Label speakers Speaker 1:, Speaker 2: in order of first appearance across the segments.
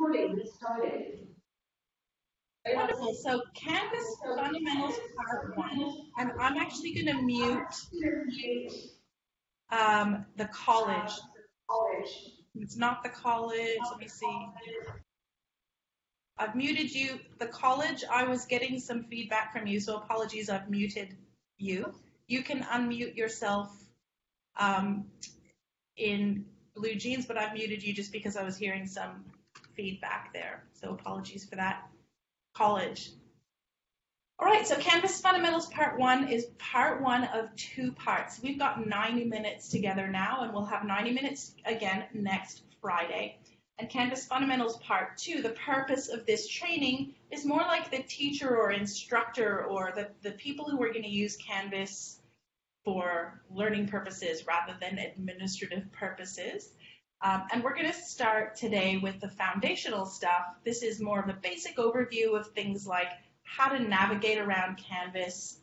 Speaker 1: recording started.
Speaker 2: Wonderful. So Canvas Fundamentals Part 1, and I'm actually going to mute um, the college. It's not the college. Let me see. I've muted you. The college, I was getting some feedback from you, so apologies, I've muted you. You can unmute yourself um, in BlueJeans, but I've muted you just because I was hearing some feedback there. So apologies for that. College. All right, so Canvas Fundamentals Part 1 is part one of two parts. We've got 90 minutes together now, and we'll have 90 minutes again next Friday. And Canvas Fundamentals Part 2, the purpose of this training is more like the teacher or instructor or the, the people who are going to use Canvas for learning purposes rather than administrative purposes. Um, and we're going to start today with the foundational stuff. This is more of a basic overview of things like how to navigate around Canvas,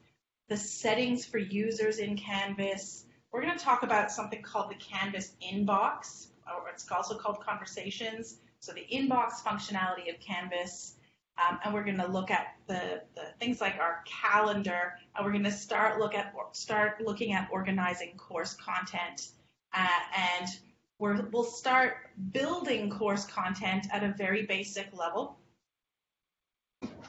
Speaker 2: the settings for users in Canvas. We're going to talk about something called the Canvas inbox, or it's also called conversations. So the inbox functionality of Canvas. Um, and we're going to look at the, the, things like our calendar, and we're going to start look at start looking at organizing course content, uh, and we will start building course content at a very basic level,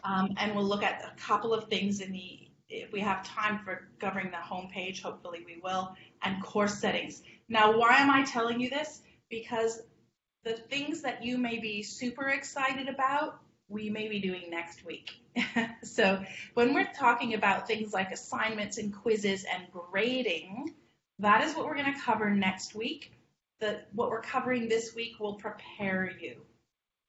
Speaker 2: um, and we'll look at a couple of things in the if we have time for covering the home page, hopefully we will, and course settings. Now, why am I telling you this? Because the things that you may be super excited about we may be doing next week. so when we're talking about things like assignments and quizzes and grading, that is what we're going to cover next week. The, what we're covering this week will prepare you.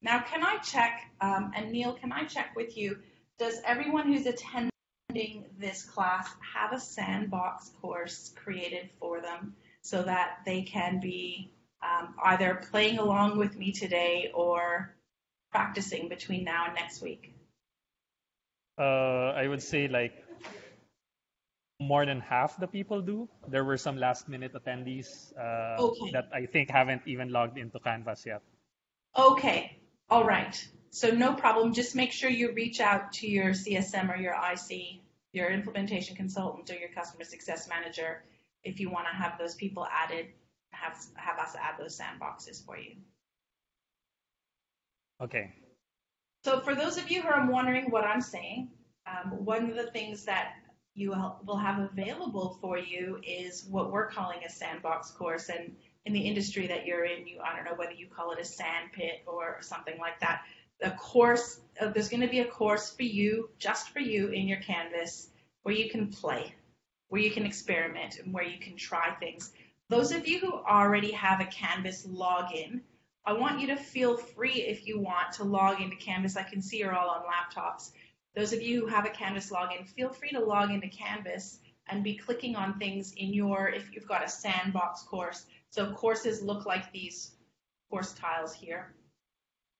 Speaker 2: Now, can I check, um, and Neil, can I check with you, does everyone who's attending this class have a sandbox course created for them so that they can be um, either playing along with me today or practicing between now and next week?
Speaker 3: Uh, I would say like more than half the people do. There were some last minute attendees uh, okay. that I think haven't even logged into Canvas yet.
Speaker 2: Okay, all right. So no problem. Just make sure you reach out to your CSM or your IC, your implementation consultant or your customer success manager if you want to have those people added, have, have us add those sandboxes for you.
Speaker 3: Okay.
Speaker 2: So for those of you who are wondering what I'm saying, um, one of the things that you will have available for you is what we're calling a sandbox course. And in the industry that you're in, you I don't know whether you call it a sand pit or something like that. A course, uh, there's going to be a course for you, just for you in your Canvas, where you can play, where you can experiment, and where you can try things. Those of you who already have a Canvas login, I want you to feel free if you want to log into Canvas. I can see you're all on laptops. Those of you who have a Canvas login, feel free to log into Canvas and be clicking on things in your, if you've got a sandbox course. So courses look like these course tiles here.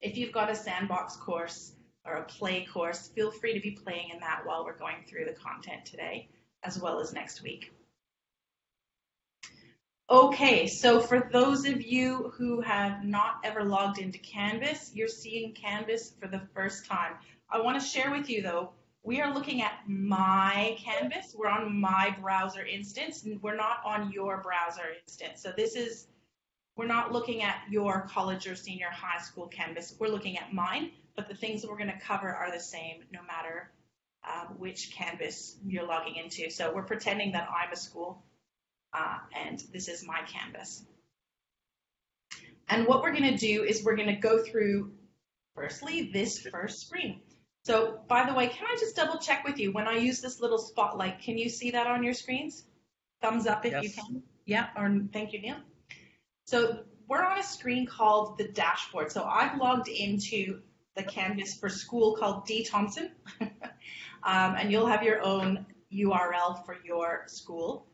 Speaker 2: If you've got a sandbox course or a play course, feel free to be playing in that while we're going through the content today, as well as next week. Okay, so for those of you who have not ever logged into Canvas, you're seeing Canvas for the first time. I want to share with you though, we are looking at my Canvas. We're on my browser instance, and we're not on your browser instance. So this is, we're not looking at your college or senior high school Canvas. We're looking at mine, but the things that we're going to cover are the same no matter um, which Canvas you're logging into. So we're pretending that I'm a school uh, and this is my canvas. And what we're going to do is we're going to go through, firstly, this first screen. So, by the way, can I just double check with you? When I use this little spotlight, can you see that on your screens? Thumbs up if yes. you can. Yeah, or thank you, Neil. So, we're on a screen called the dashboard. So, I've logged into the Canvas for school called D Thompson, um, and you'll have your own URL for your school.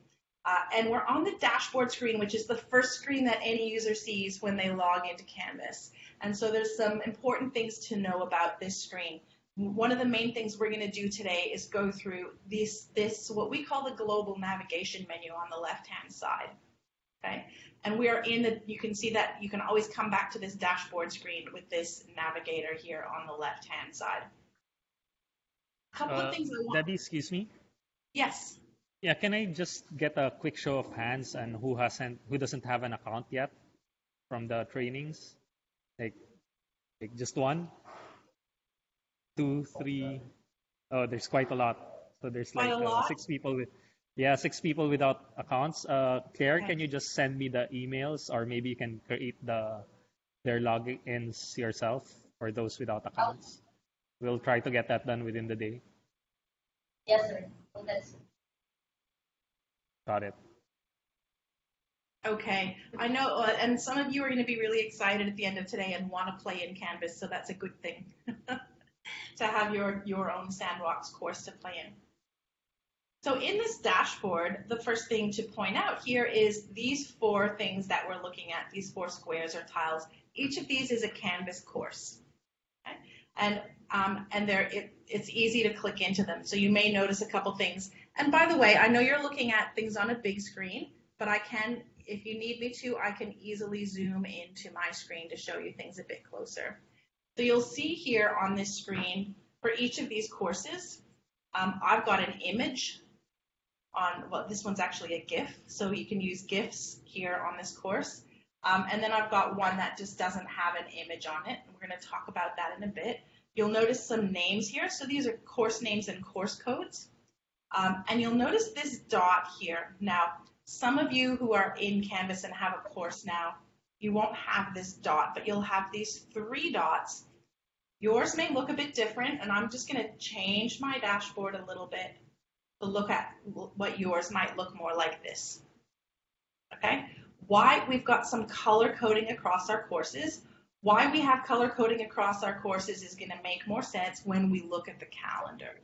Speaker 2: Uh, and we're on the dashboard screen, which is the first screen that any user sees when they log into Canvas. And so there's some important things to know about this screen. One of the main things we're going to do today is go through this, this, what we call the global navigation menu on the left-hand side. Okay, and we are in the, you can see that you can always come back to this dashboard screen with this navigator here on the left-hand side.
Speaker 3: A couple uh, of things. Debbie, excuse me?
Speaker 2: Yes.
Speaker 3: Yeah, can I just get a quick show of hands and who hasn't, who doesn't have an account yet from the trainings? Like, like just one, two, three. Oh, there's quite a lot. So there's like uh, six people with yeah, six people without accounts. Uh, Claire, okay. can you just send me the emails, or maybe you can create the their logins yourself for those without accounts? We'll try to get that done within the day.
Speaker 1: Yes, sir.
Speaker 3: Got it.
Speaker 2: Okay, I know, uh, and some of you are going to be really excited at the end of today and want to play in Canvas, so that's a good thing to have your your own sandbox course to play in. So in this dashboard, the first thing to point out here is these four things that we're looking at, these four squares or tiles. Each of these is a Canvas course. Okay? And um, and there it, it's easy to click into them. So you may notice a couple things. And by the way, I know you're looking at things on a big screen, but I can, if you need me to, I can easily zoom into my screen to show you things a bit closer. So you'll see here on this screen for each of these courses, um, I've got an image on, well, this one's actually a GIF, so you can use GIFs here on this course. Um, and then I've got one that just doesn't have an image on it. We're going to talk about that in a bit. You'll notice some names here. So these are course names and course codes. Um, and you'll notice this dot here. Now, some of you who are in Canvas and have a course now, you won't have this dot, but you'll have these three dots. Yours may look a bit different, and I'm just going to change my dashboard a little bit to look at what yours might look more like this. Okay? Why we've got some color coding across our courses. Why we have color coding across our courses is going to make more sense when we look at the calendar.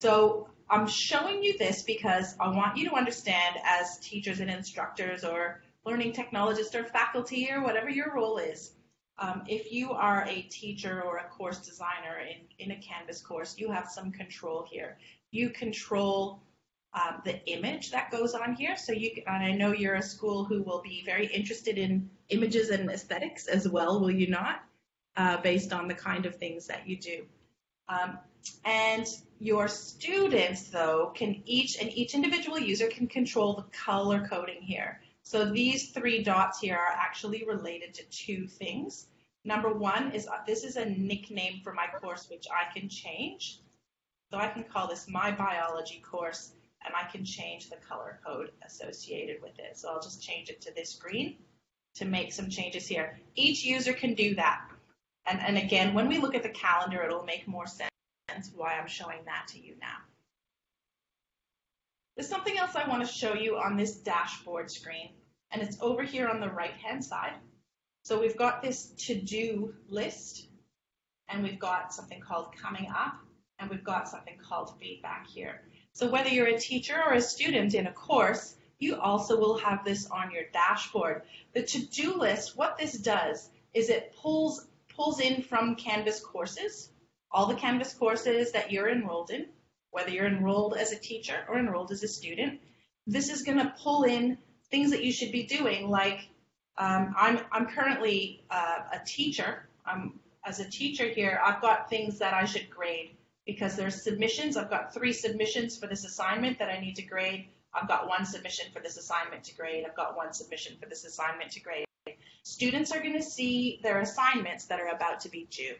Speaker 2: So I'm showing you this because I want you to understand as teachers and instructors or learning technologist or faculty or whatever your role is, um, if you are a teacher or a course designer in, in a Canvas course, you have some control here you control um, the image that goes on here. So you, and I know you're a school who will be very interested in images and aesthetics as well, will you not? Uh, based on the kind of things that you do. Um, and your students, though, can each, and each individual user can control the color coding here. So these three dots here are actually related to two things. Number one is uh, this is a nickname for my course, which I can change. So I can call this my biology course and I can change the color code associated with it. So I'll just change it to this green to make some changes here. Each user can do that. And, and again, when we look at the calendar, it'll make more sense why I'm showing that to you now. There's something else I want to show you on this dashboard screen, and it's over here on the right-hand side. So we've got this to-do list, and we've got something called coming up, and we've got something called feedback here. So whether you're a teacher or a student in a course, you also will have this on your dashboard. The to-do list, what this does is it pulls pulls in from Canvas courses, all the Canvas courses that you're enrolled in, whether you're enrolled as a teacher or enrolled as a student. This is going to pull in things that you should be doing, like um, I'm, I'm currently uh, a teacher. I'm, as a teacher here, I've got things that I should grade because there's submissions. I've got three submissions for this assignment that I need to grade. I've got one submission for this assignment to grade. I've got one submission for this assignment to grade. Students are going to see their assignments that are about to be due.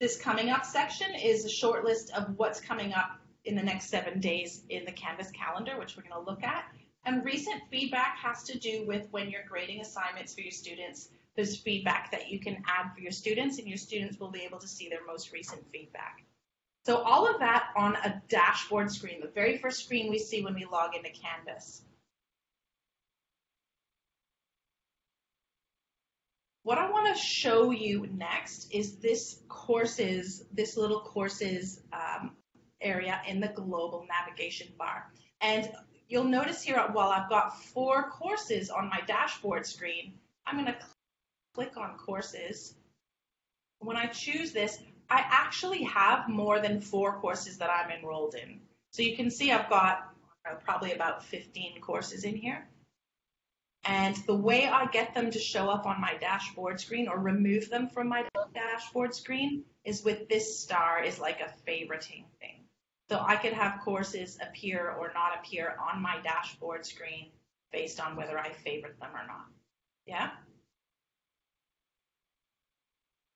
Speaker 2: This coming up section is a short list of what's coming up in the next seven days in the Canvas calendar, which we're going to look at. And recent feedback has to do with when you're grading assignments for your students there's feedback that you can add for your students, and your students will be able to see their most recent feedback. So all of that on a dashboard screen, the very first screen we see when we log into Canvas. What I want to show you next is this courses, this little courses um, area in the global navigation bar. And you'll notice here, while I've got four courses on my dashboard screen, I'm going to click on courses, when I choose this, I actually have more than four courses that I'm enrolled in. So you can see I've got uh, probably about 15 courses in here. And the way I get them to show up on my dashboard screen or remove them from my dashboard screen is with this star is like a favoriting thing. So I could have courses appear or not appear on my dashboard screen based on whether I favorite them or not. Yeah?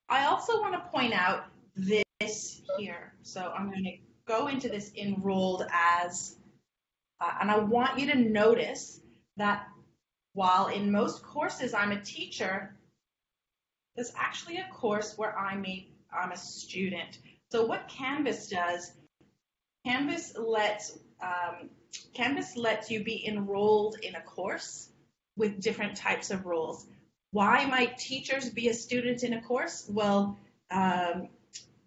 Speaker 2: I also want to point out this here. So I'm going to go into this enrolled as, uh, and I want you to notice that while in most courses I'm a teacher, there's actually a course where I'm a, I'm a student. So what Canvas does, Canvas lets um, Canvas lets you be enrolled in a course with different types of roles. Why might teachers be a student in a course? Well, um,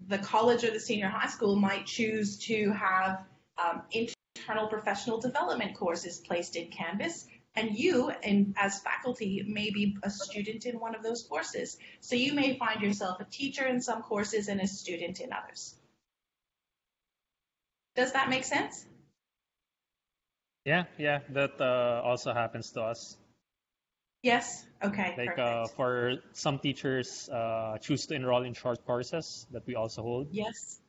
Speaker 2: the college or the senior high school might choose to have um, internal professional development courses placed in Canvas, and you, and as faculty, may be a student in one of those courses. So you may find yourself a teacher in some courses and a student in others. Does that make sense?
Speaker 3: Yeah, yeah, that uh, also happens to us.
Speaker 2: Yes. Okay.
Speaker 3: Like uh, for some teachers, uh, choose to enroll in short courses that we also hold.
Speaker 2: Yes.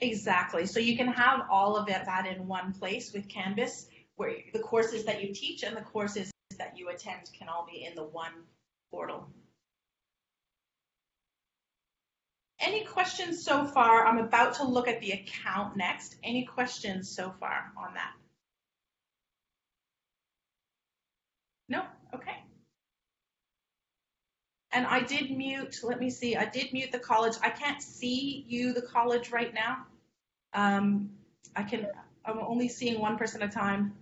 Speaker 2: Exactly. So you can have all of it, that in one place with Canvas, where the courses that you teach and the courses that you attend can all be in the one portal. Any questions so far? I'm about to look at the account next. Any questions so far on that? No? Okay. And I did mute, let me see, I did mute the college. I can't see you, the college, right now. Um, I can, I'm only seeing one person at a time.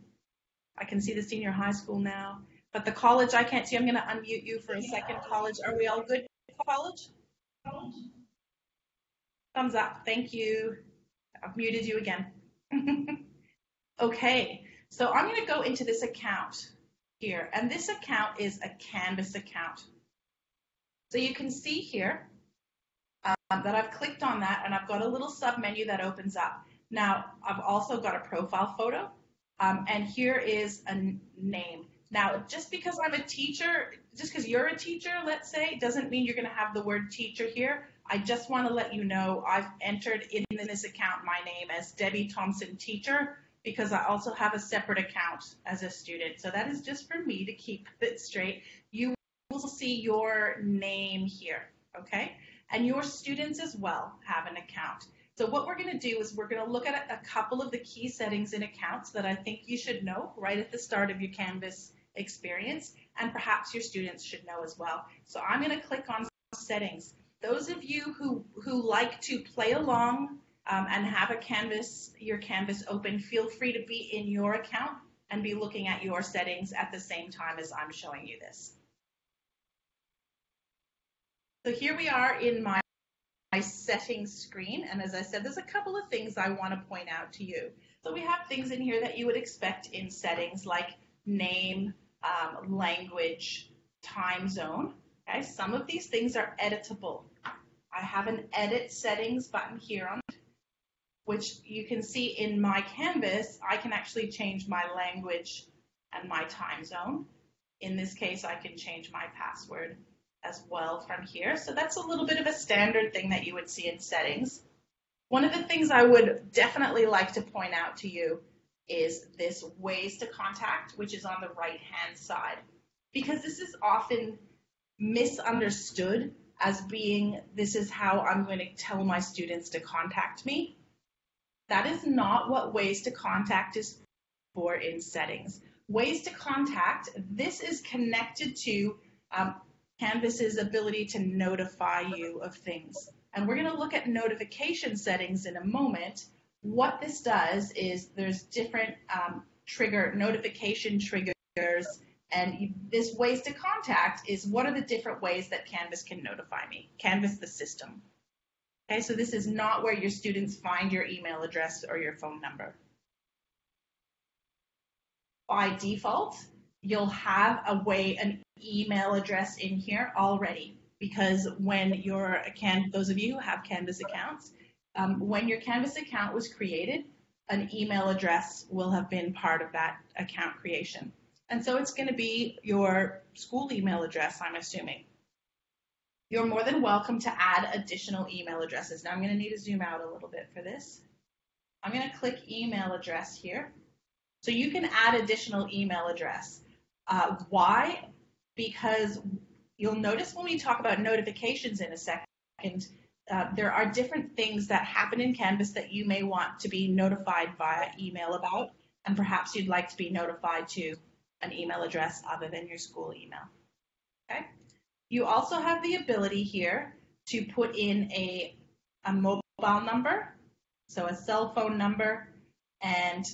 Speaker 2: I can see the senior high school now. But the college, I can't see. I'm going to unmute you for a second. College, are we all good? College? Thumbs up. Thank you. I've muted you again. okay, so I'm going to go into this account here. And this account is a Canvas account. So you can see here um, that I've clicked on that and I've got a little sub menu that opens up. Now, I've also got a profile photo um, and here is a name. Now, just because I'm a teacher, just because you're a teacher, let's say, doesn't mean you're going to have the word teacher here. I just want to let you know I've entered in this account my name as Debbie Thompson Teacher because I also have a separate account as a student. So that is just for me to keep it straight. You will see your name here, okay? And your students as well have an account. So what we're going to do is we're going to look at a, couple of the key settings in accounts that I think you should know right at the start of your Canvas experience, and perhaps your students should know as well. So I'm going to click on settings. Those of you who, who like to play along um, and have a canvas, your canvas open, feel free to be in your account and be looking at your settings at the same time as I'm showing you this. So here we are in my, my settings screen. And as I said, there's a couple of things I want to point out to you. So we have things in here that you would expect in settings like name, um, language, time zone. Okay, some of these things are editable. I have an edit settings button here on which you can see in my canvas, I can actually change my language and my time zone. In this case, I can change my password as well from here. So that's a little bit of a standard thing that you would see in settings. One of the things I would definitely like to point out to you is this ways to contact, which is on the right hand side, because this is often misunderstood as being this is how I'm going to tell my students to contact me. That is not what ways to contact is for in settings. Ways to contact, this is connected to um, Canvas's ability to notify you of things. And we're going to look at notification settings in a moment. What this does is there's different um, trigger notification triggers and this ways to contact is what are the different ways that Canvas can notify me? Canvas the system. Okay, so this is not where your students find your email address or your phone number. By default, you'll have a way, an email address in here already because when your account, those of you who have Canvas accounts, um, when your Canvas account was created, an email address will have been part of that account creation. And so it's going to be your school email address, I'm assuming. You're more than welcome to add additional email addresses. Now I'm going to need to zoom out a little bit for this. I'm going to click email address here. So you can add additional email address. Uh, why? Because you'll notice when we talk about notifications in a second, uh, there are different things that happen in Canvas that you may want to be notified via email about, and perhaps you'd like to be notified to an email address other than your school email. Okay. You also have the ability here to put in a, a mobile number, so a cell phone number, and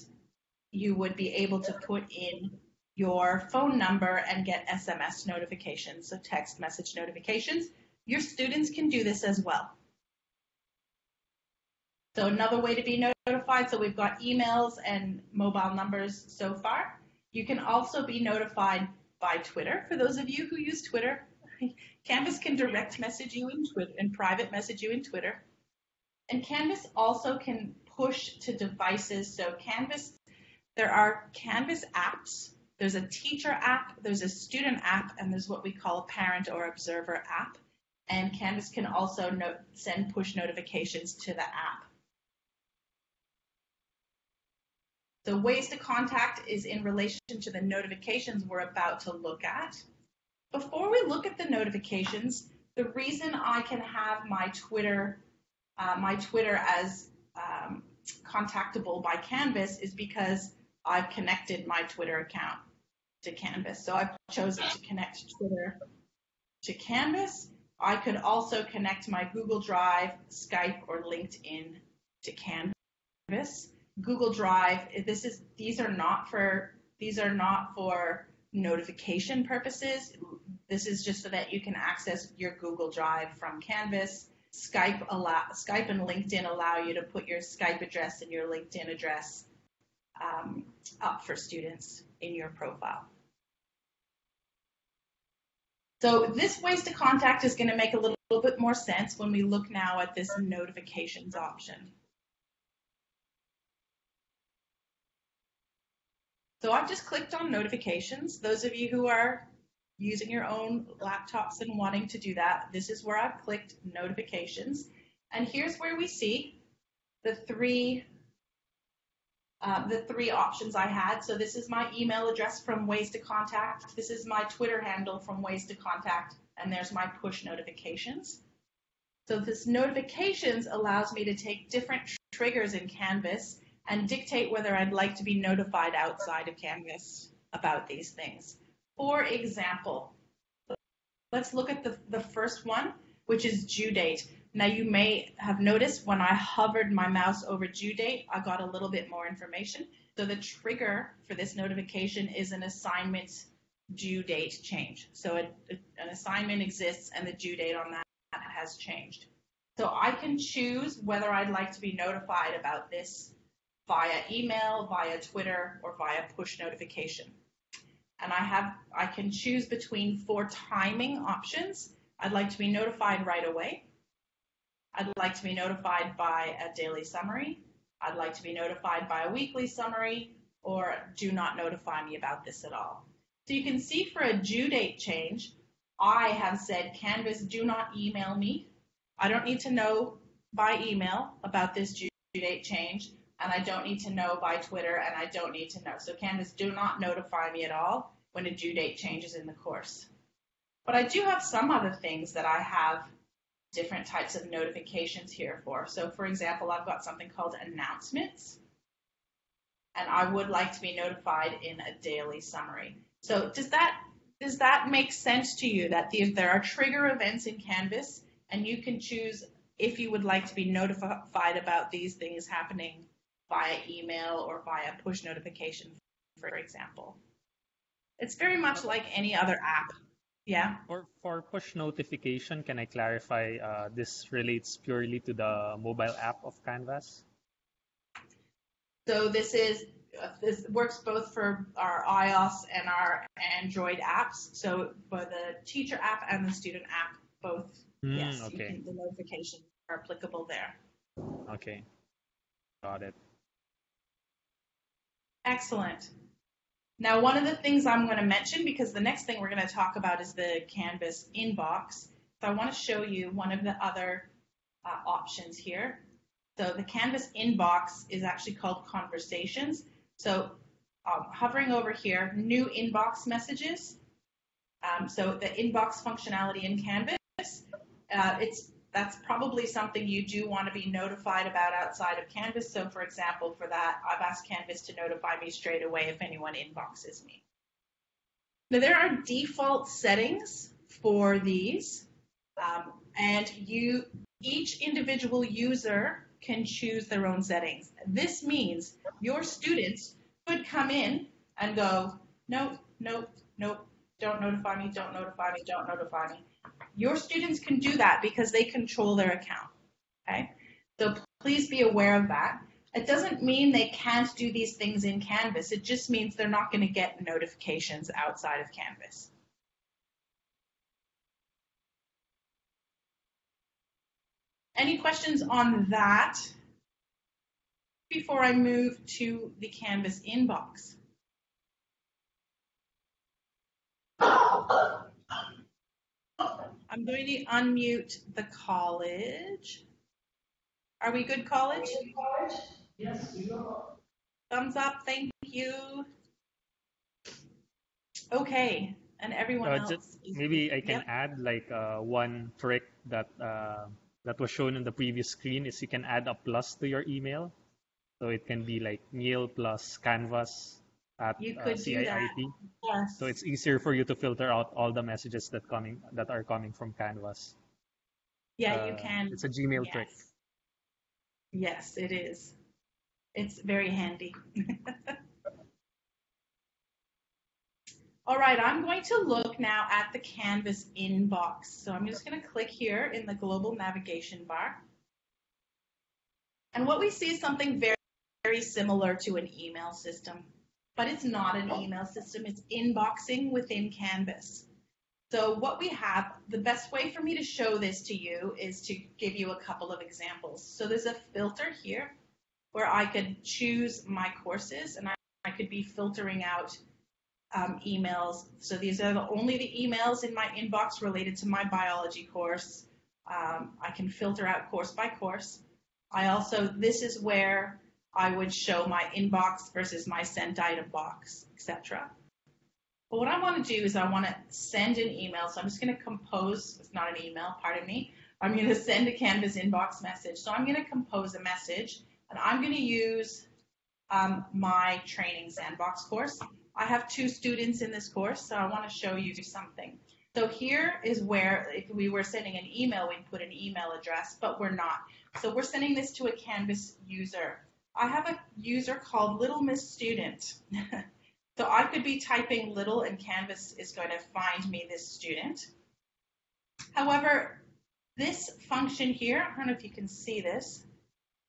Speaker 2: you would be able to put in your phone number and get SMS notifications, so text message notifications. Your students can do this as well. So another way to be notified, so we've got emails and mobile numbers so far. You can also be notified by Twitter. For those of you who use Twitter, Canvas can direct message you in Twitter and private message you in Twitter. And Canvas also can push to devices. So Canvas, there are Canvas apps. There's a teacher app, there's a student app, and there's what we call a parent or observer app. And Canvas can also send push notifications to the app. So ways to contact is in relation to the notifications we're about to look at. Before we look at the notifications, the reason I can have my Twitter, uh, my Twitter as um, contactable by Canvas is because I've connected my Twitter account to Canvas. So I've chosen to connect Twitter to Canvas. I could also connect my Google Drive, Skype, or LinkedIn to Canvas. Google Drive, this is these are not for these are not for notification purposes. This is just so that you can access your Google Drive from Canvas. Skype allow Skype and LinkedIn allow you to put your Skype address and your LinkedIn address um, up for students in your profile. So this ways to contact is going to make a little, little bit more sense when we look now at this notifications option. So I've just clicked on notifications. Those of you who are using your own laptops and wanting to do that, this is where I've clicked notifications. And here's where we see the three uh, the three options I had. So this is my email address from Ways to Contact. This is my Twitter handle from Ways to Contact. And there's my push notifications. So this notifications allows me to take different triggers in Canvas and dictate whether I'd like to be notified outside of Canvas about these things. For example, let's look at the, the first one, which is due date. Now you may have noticed when I hovered my mouse over due date, I got a little bit more information. So the trigger for this notification is an assignment due date change. So an assignment exists and the due date on that has changed. So I can choose whether I'd like to be notified about this via email, via Twitter, or via push notification. And I have, I can choose between four timing options. I'd like to be notified right away. I'd like to be notified by a daily summary. I'd like to be notified by a weekly summary, or do not notify me about this at all. So you can see for a due date change, I have said, Canvas, do not email me. I don't need to know by email about this due date change and I don't need to know by Twitter, and I don't need to know. So Canvas, do not notify me at all when a due date changes in the course. But I do have some other things that I have different types of notifications here for. So for example, I've got something called announcements, and I would like to be notified in a daily summary. So does that does that make sense to you that the, there are trigger events in Canvas and you can choose if you would like to be notified about these things happening via email or via push notification, for example. It's very much like any other app. Yeah.
Speaker 3: For for push notification, can I clarify? Uh, this relates purely to the mobile app of Canvas.
Speaker 2: So this is this works both for our iOS and our Android apps. So for the teacher app and the student app, both mm, yes, okay. can, the notifications are applicable there.
Speaker 3: Okay, got it.
Speaker 2: Excellent. Now, one of the things I'm going to mention, because the next thing we're going to talk about is the Canvas inbox, so I want to show you one of the other uh, options here. So the Canvas inbox is actually called Conversations. So um, hovering over here, new inbox messages. Um, so the inbox functionality in Canvas, uh, it's that's probably something you do want to be notified about outside of Canvas. So for example, for that, I've asked Canvas to notify me straight away if anyone inboxes me. Now there are default settings for these, um, and you each individual user can choose their own settings. This means your students could come in and go, nope, nope, nope, don't notify me, don't notify me, don't notify me. Your students can do that because they control their account. Okay? So please be aware of that. It doesn't mean they can't do these things in Canvas. It just means they're not going to get notifications outside of Canvas. Any questions on that before I move to the Canvas inbox? I'm going to unmute the college. Are we good, college? College?
Speaker 4: Yes, we are.
Speaker 2: Thumbs up, thank you. Okay, and everyone
Speaker 3: Uh,
Speaker 2: else.
Speaker 3: just, maybe I can
Speaker 2: Yep.
Speaker 3: add like uh, one trick that uh, that was shown in the previous screen is you can add a plus to your email. So it can be like Neil plus Canvas at
Speaker 2: You
Speaker 3: uh,
Speaker 2: could do that.
Speaker 3: CIIT.
Speaker 2: Yes.
Speaker 3: So it's easier for you to filter out all the messages that coming that are coming from Canvas.
Speaker 2: Yeah, you
Speaker 3: Uh,
Speaker 2: can.
Speaker 3: It's a Gmail trick.
Speaker 2: Yes, it is. It's very handy. All right, I'm going to look now at the Canvas inbox. So I'm just going to click here in the global navigation bar. And what we see is something very, very similar to an email system, but it's not an email system. It's inboxing within Canvas. So what we have, the best way for me to show this to you is to give you a couple of examples. So there's a filter here where I could choose my courses and I, I could be filtering out um, emails. So these are the, only the emails in my inbox related to my biology course. Um, I can filter out course by course. I also, this is where I would show my inbox versus my sent item box, etc. But what I want to do is I want to send an email. So I'm just going to compose, it's not an email, pardon me. I'm going to send a Canvas inbox message. So I'm going to compose a message and I'm going to use um, my training sandbox course. I have two students in this course, so I want to show you something. So here is where, if we were sending an email, we'd put an email address, but we're not. So we're sending this to a Canvas user. I have a user called Little Miss Student. so I could be typing little and Canvas is going to find me this student. However, this function here, I don't know if you can see this,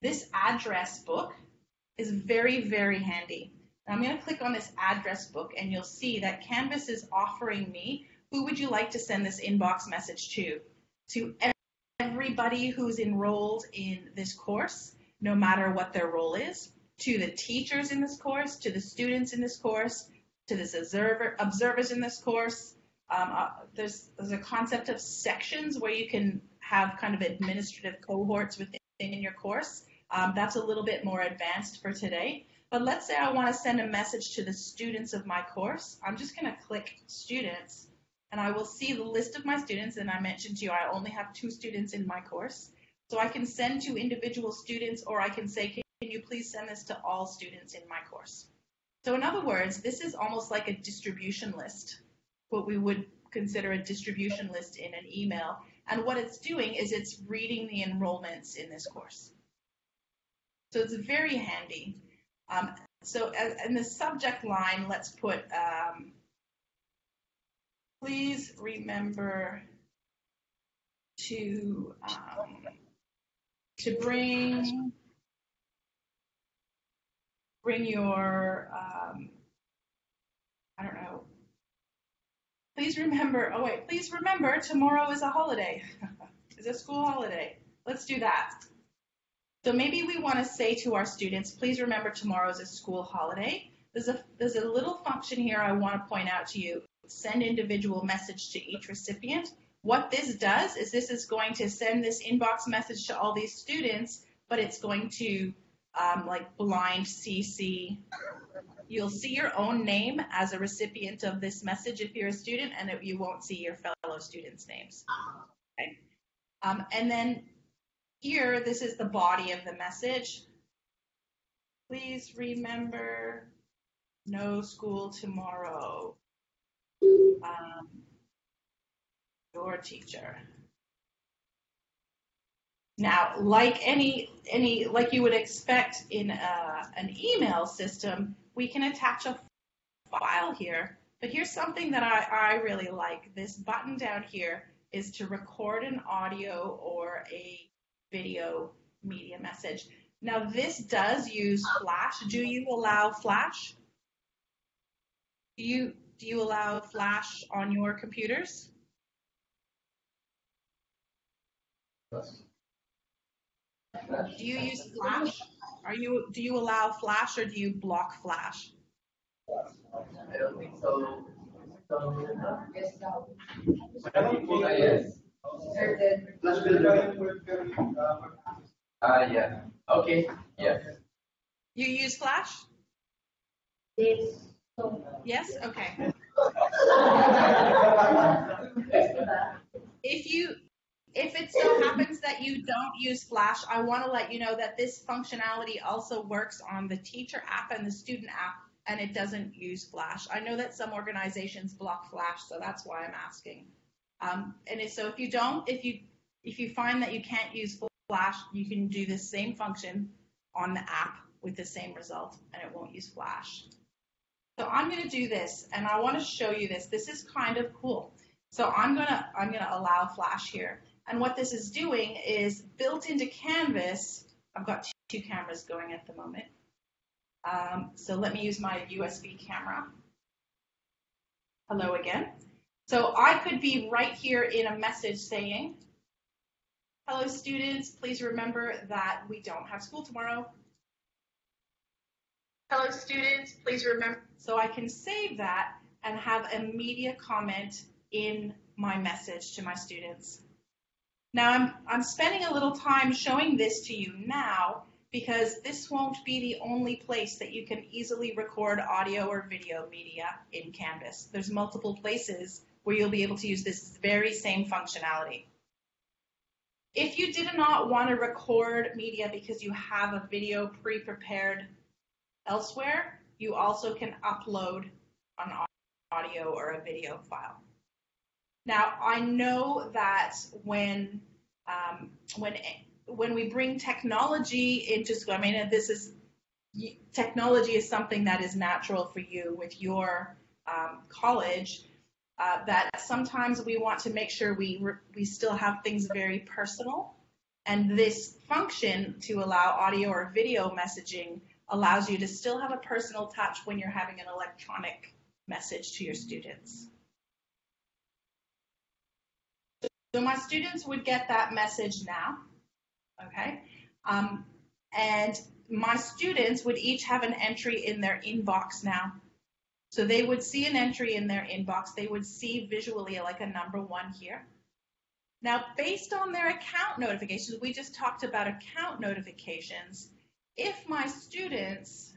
Speaker 2: this address book is very, very handy. I'm going to click on this address book and you'll see that Canvas is offering me who would you like to send this inbox message to? To everybody who's enrolled in this course, no matter what their role is, to the teachers in this course, to the students in this course, to the observer, observers in this course. Um, uh, there's, there's a concept of sections where you can have kind of administrative cohorts within in your course. Um, that's a little bit more advanced for today. But let's say I want to send a message to the students of my course. I'm just going to click students and I will see the list of my students. And I mentioned to you, I only have two students in my course. So I can send to individual students or I can say, can you please send this to all students in my course? So in other words, this is almost like a distribution list, what we would consider a distribution list in an email. And what it's doing is it's reading the enrollments in this course. So it's very handy. Um, so in the subject line, let's put, um, please remember to um, to bring bring your um, I don't know. Please remember. Oh wait, please remember tomorrow is a holiday. it's a school holiday. Let's do that. So maybe we want to say to our students, please remember tomorrow is a school holiday. there's a there's a little function here I want to point out to you. Send individual message to each recipient. What this does is this is going to send this inbox message to all these students, but it's going to um, like blind CC. You'll see your own name as a recipient of this message if you're a student, and it, you won't see your fellow students' names. Okay. Um, and then here, this is the body of the message. Please remember no school tomorrow. Um, your teacher. Now, like any any like you would expect in a, an email system, we can attach a file here. But here's something that I, I really like. This button down here is to record an audio or a video media message. Now this does use Flash. Do you allow Flash? Do you do you allow Flash on your computers?
Speaker 4: Yes.
Speaker 2: Do you use Flash? Are you do you allow Flash or do you block Flash?
Speaker 4: I don't think so.
Speaker 1: Yes, no.
Speaker 4: Yes. Ah, yeah. Okay, yeah.
Speaker 2: You use Flash?
Speaker 1: So.
Speaker 2: Yes? Okay. If you if it so happens that you don't use Flash, I want to let you know that this functionality also works on the teacher app and the student app, and it doesn't use Flash. I know that some organizations block Flash, so that's why I'm asking. Um, and so if you don't, if you if you find that you can't use Flash, you can do the same function on the app with the same result, and it won't use Flash. So I'm going to do this, and I want to show you this. This is kind of cool. So I'm gonna I'm gonna allow Flash here. And what this is doing is built into Canvas, I've got two cameras going at the moment. Um, so let me use my USB camera. Hello again. So I could be right here in a message saying, hello students, please remember that we don't have school tomorrow. Hello students, please remember. So I can save that and have a media comment in my message to my students. Now I'm, I'm spending a little time showing this to you now because this won't be the only place that you can easily record audio or video media in Canvas. There's multiple places where you'll be able to use this very same functionality. If you did not want to record media because you have a video pre-prepared elsewhere, you also can upload an audio or a video file. Now, I know that when um, when when we bring technology into school, I mean, this is technology is something that is natural for you with your um, college. Uh, that sometimes we want to make sure we we still have things very personal, and this function to allow audio or video messaging allows you to still have a personal touch when you're having an electronic message to your students. So my students would get that message now, okay? Um, and my students would each have an entry in their inbox now. So they would see an entry in their inbox. They would see visually like a number one here. Now, based on their account notifications, we just talked about account notifications. If my students,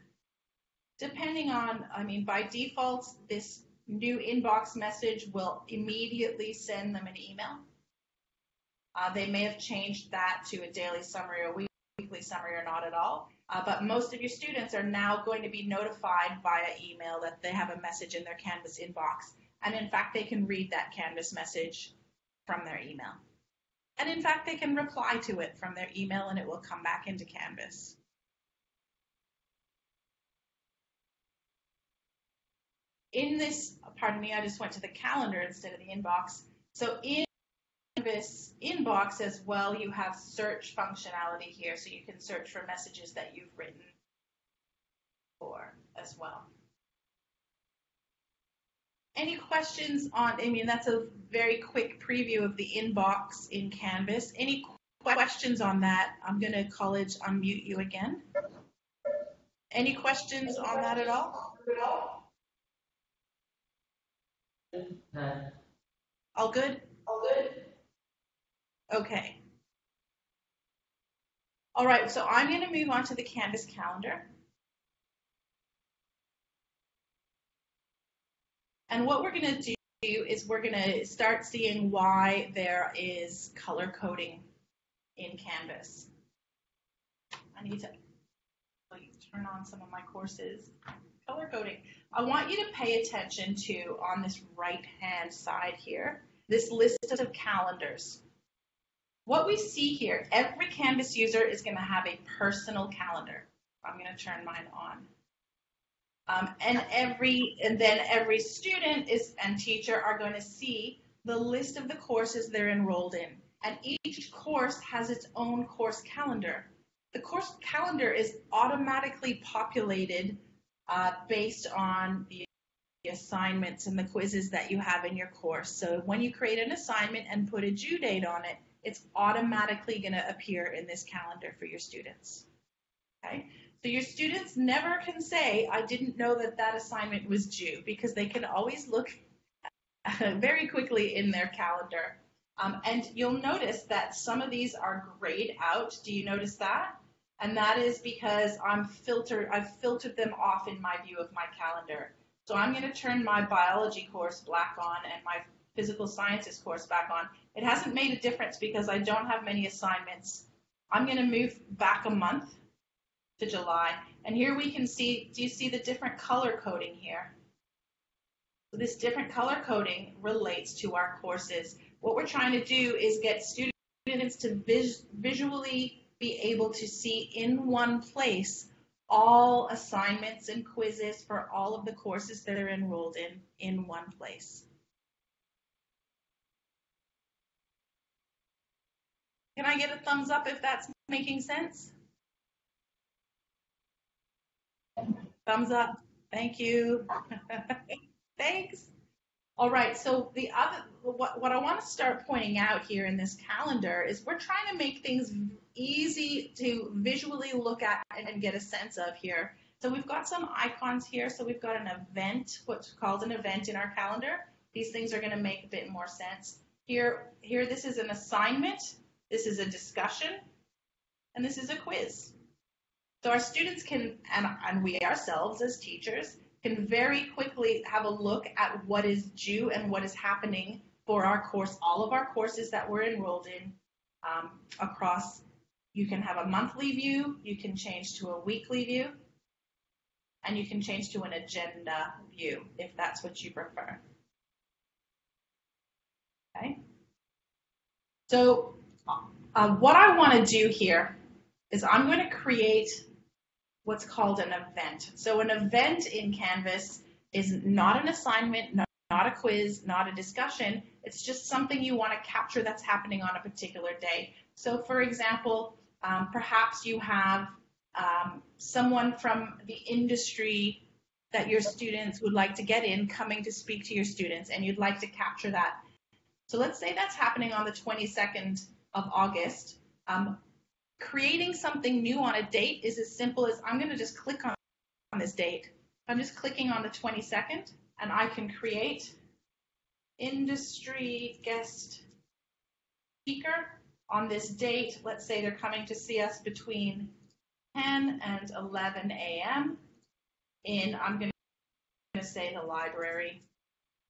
Speaker 2: depending on, I mean, by default, this new inbox message will immediately send them an email. Uh, they may have changed that to a daily summary or weekly summary or not at all. Uh, but most of your students are now going to be notified via email that they have a message in their Canvas inbox. And in fact, they can read that Canvas message from their email. And in fact, they can reply to it from their email and it will come back into Canvas. In this, pardon me, I just went to the calendar instead of the inbox. So in Canvas inbox as well, you have search functionality here, so you can search for messages that you've written for as well. Any questions on, I mean, that's a very quick preview of the inbox in Canvas. Any questions on that? I'm going to college unmute you again. Any questions on that at all? All good? All good. Okay. All right, so I'm going to move on to the Canvas calendar. And what we're going to do is we're going to start seeing why there is color coding in Canvas. I need to turn on some of my courses. Color coding. I want you to pay attention to on this right hand side here, this list of calendars. What we see here, every Canvas user is going to have a personal calendar. I'm going to turn mine on. Um, and every and then every student is and teacher are going to see the list of the courses they're enrolled in. And each course has its own course calendar. The course calendar is automatically populated uh, based on the assignments and the quizzes that you have in your course. So when you create an assignment and put a due date on it, it's automatically going to appear in this calendar for your students. Okay? So your students never can say, I didn't know that that assignment was due, because they can always look very quickly in their calendar. Um, and you'll notice that some of these are grayed out. Do you notice that? And that is because I'm filtered, I've filtered them off in my view of my calendar. So I'm going to turn my biology course black on and my physical sciences course back on. It hasn't made a difference because I don't have many assignments. I'm going to move back a month to July. And here we can see, do you see the different color coding here? So this different color coding relates to our courses. What we're trying to do is get students to vis visually be able to see in one place all assignments and quizzes for all of the courses that are enrolled in in one place. Can I get a thumbs up if that's making sense? Thumbs up. Thank you. Thanks. All right, so the other, what, what I want to start pointing out here in this calendar is we're trying to make things easy to visually look at and get a sense of here. So we've got some icons here. So we've got an event, what's called an event in our calendar. These things are going to make a bit more sense. Here, here, this is an assignment. This is a discussion. And this is a quiz. So our students can, and, and we ourselves as teachers, can very quickly have a look at what is due and what is happening for our course, all of our courses that we're enrolled in um, across. You can have a monthly view, you can change to a weekly view, and you can change to an agenda view if that's what you prefer. Okay. So uh, what I want to do here is I'm going to create what's called an event. So an event in Canvas is not an assignment, not, not a quiz, not a discussion. It's just something you want to capture that's happening on a particular day. So for example, um, perhaps you have um, someone from the industry that your students would like to get in coming to speak to your students and you'd like to capture that. So let's say that's happening on the 22nd of August. Um, creating something new on a date is as simple as I'm going to just click on, on this date. I'm just clicking on the 22nd and I can create industry guest speaker on this date. Let's say they're coming to see us between 10 and 11 a.m. in, I'm going to say the library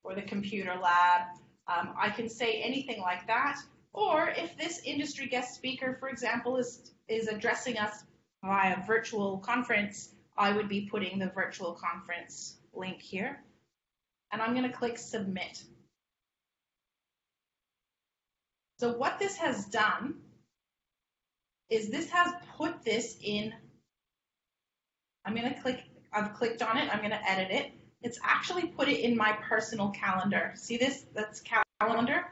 Speaker 2: or the computer lab. Um, I can say anything like that. Or if this industry guest speaker, for example, is, is addressing us via virtual conference, I would be putting the virtual conference link here. And I'm going to click submit. So what this has done is this has put this in, I'm going to click, I've clicked on it, I'm going to edit it. It's actually put it in my personal calendar. See this? That's calendar.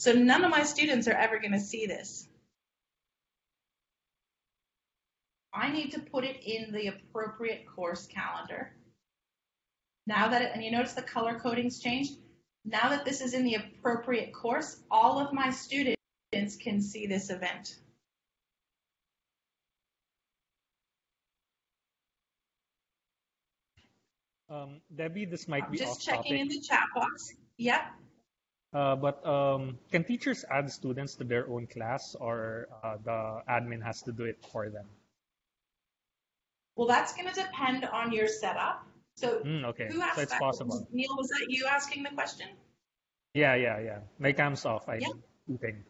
Speaker 2: So none of my students are ever going to see this. I need to put it in the appropriate course calendar. Now that, it, and you notice the color coding's changed. Now that this is in the appropriate course, all of my students can see this event.
Speaker 3: Um, Debbie, this might
Speaker 2: I'm
Speaker 3: be
Speaker 2: just checking
Speaker 3: topic.
Speaker 2: in the chat box. Yep.
Speaker 3: Uh, but um, can teachers add students to their own class, or uh, the admin has to do it for them?
Speaker 2: Well, that's going to depend on your setup. So
Speaker 3: Mm, okay,
Speaker 2: who asked
Speaker 3: so it's
Speaker 2: that?
Speaker 3: possible.
Speaker 2: Neil, was that you asking the question?
Speaker 3: Yeah, yeah, yeah. My cam's off. I'm
Speaker 2: Yeah.
Speaker 3: eating.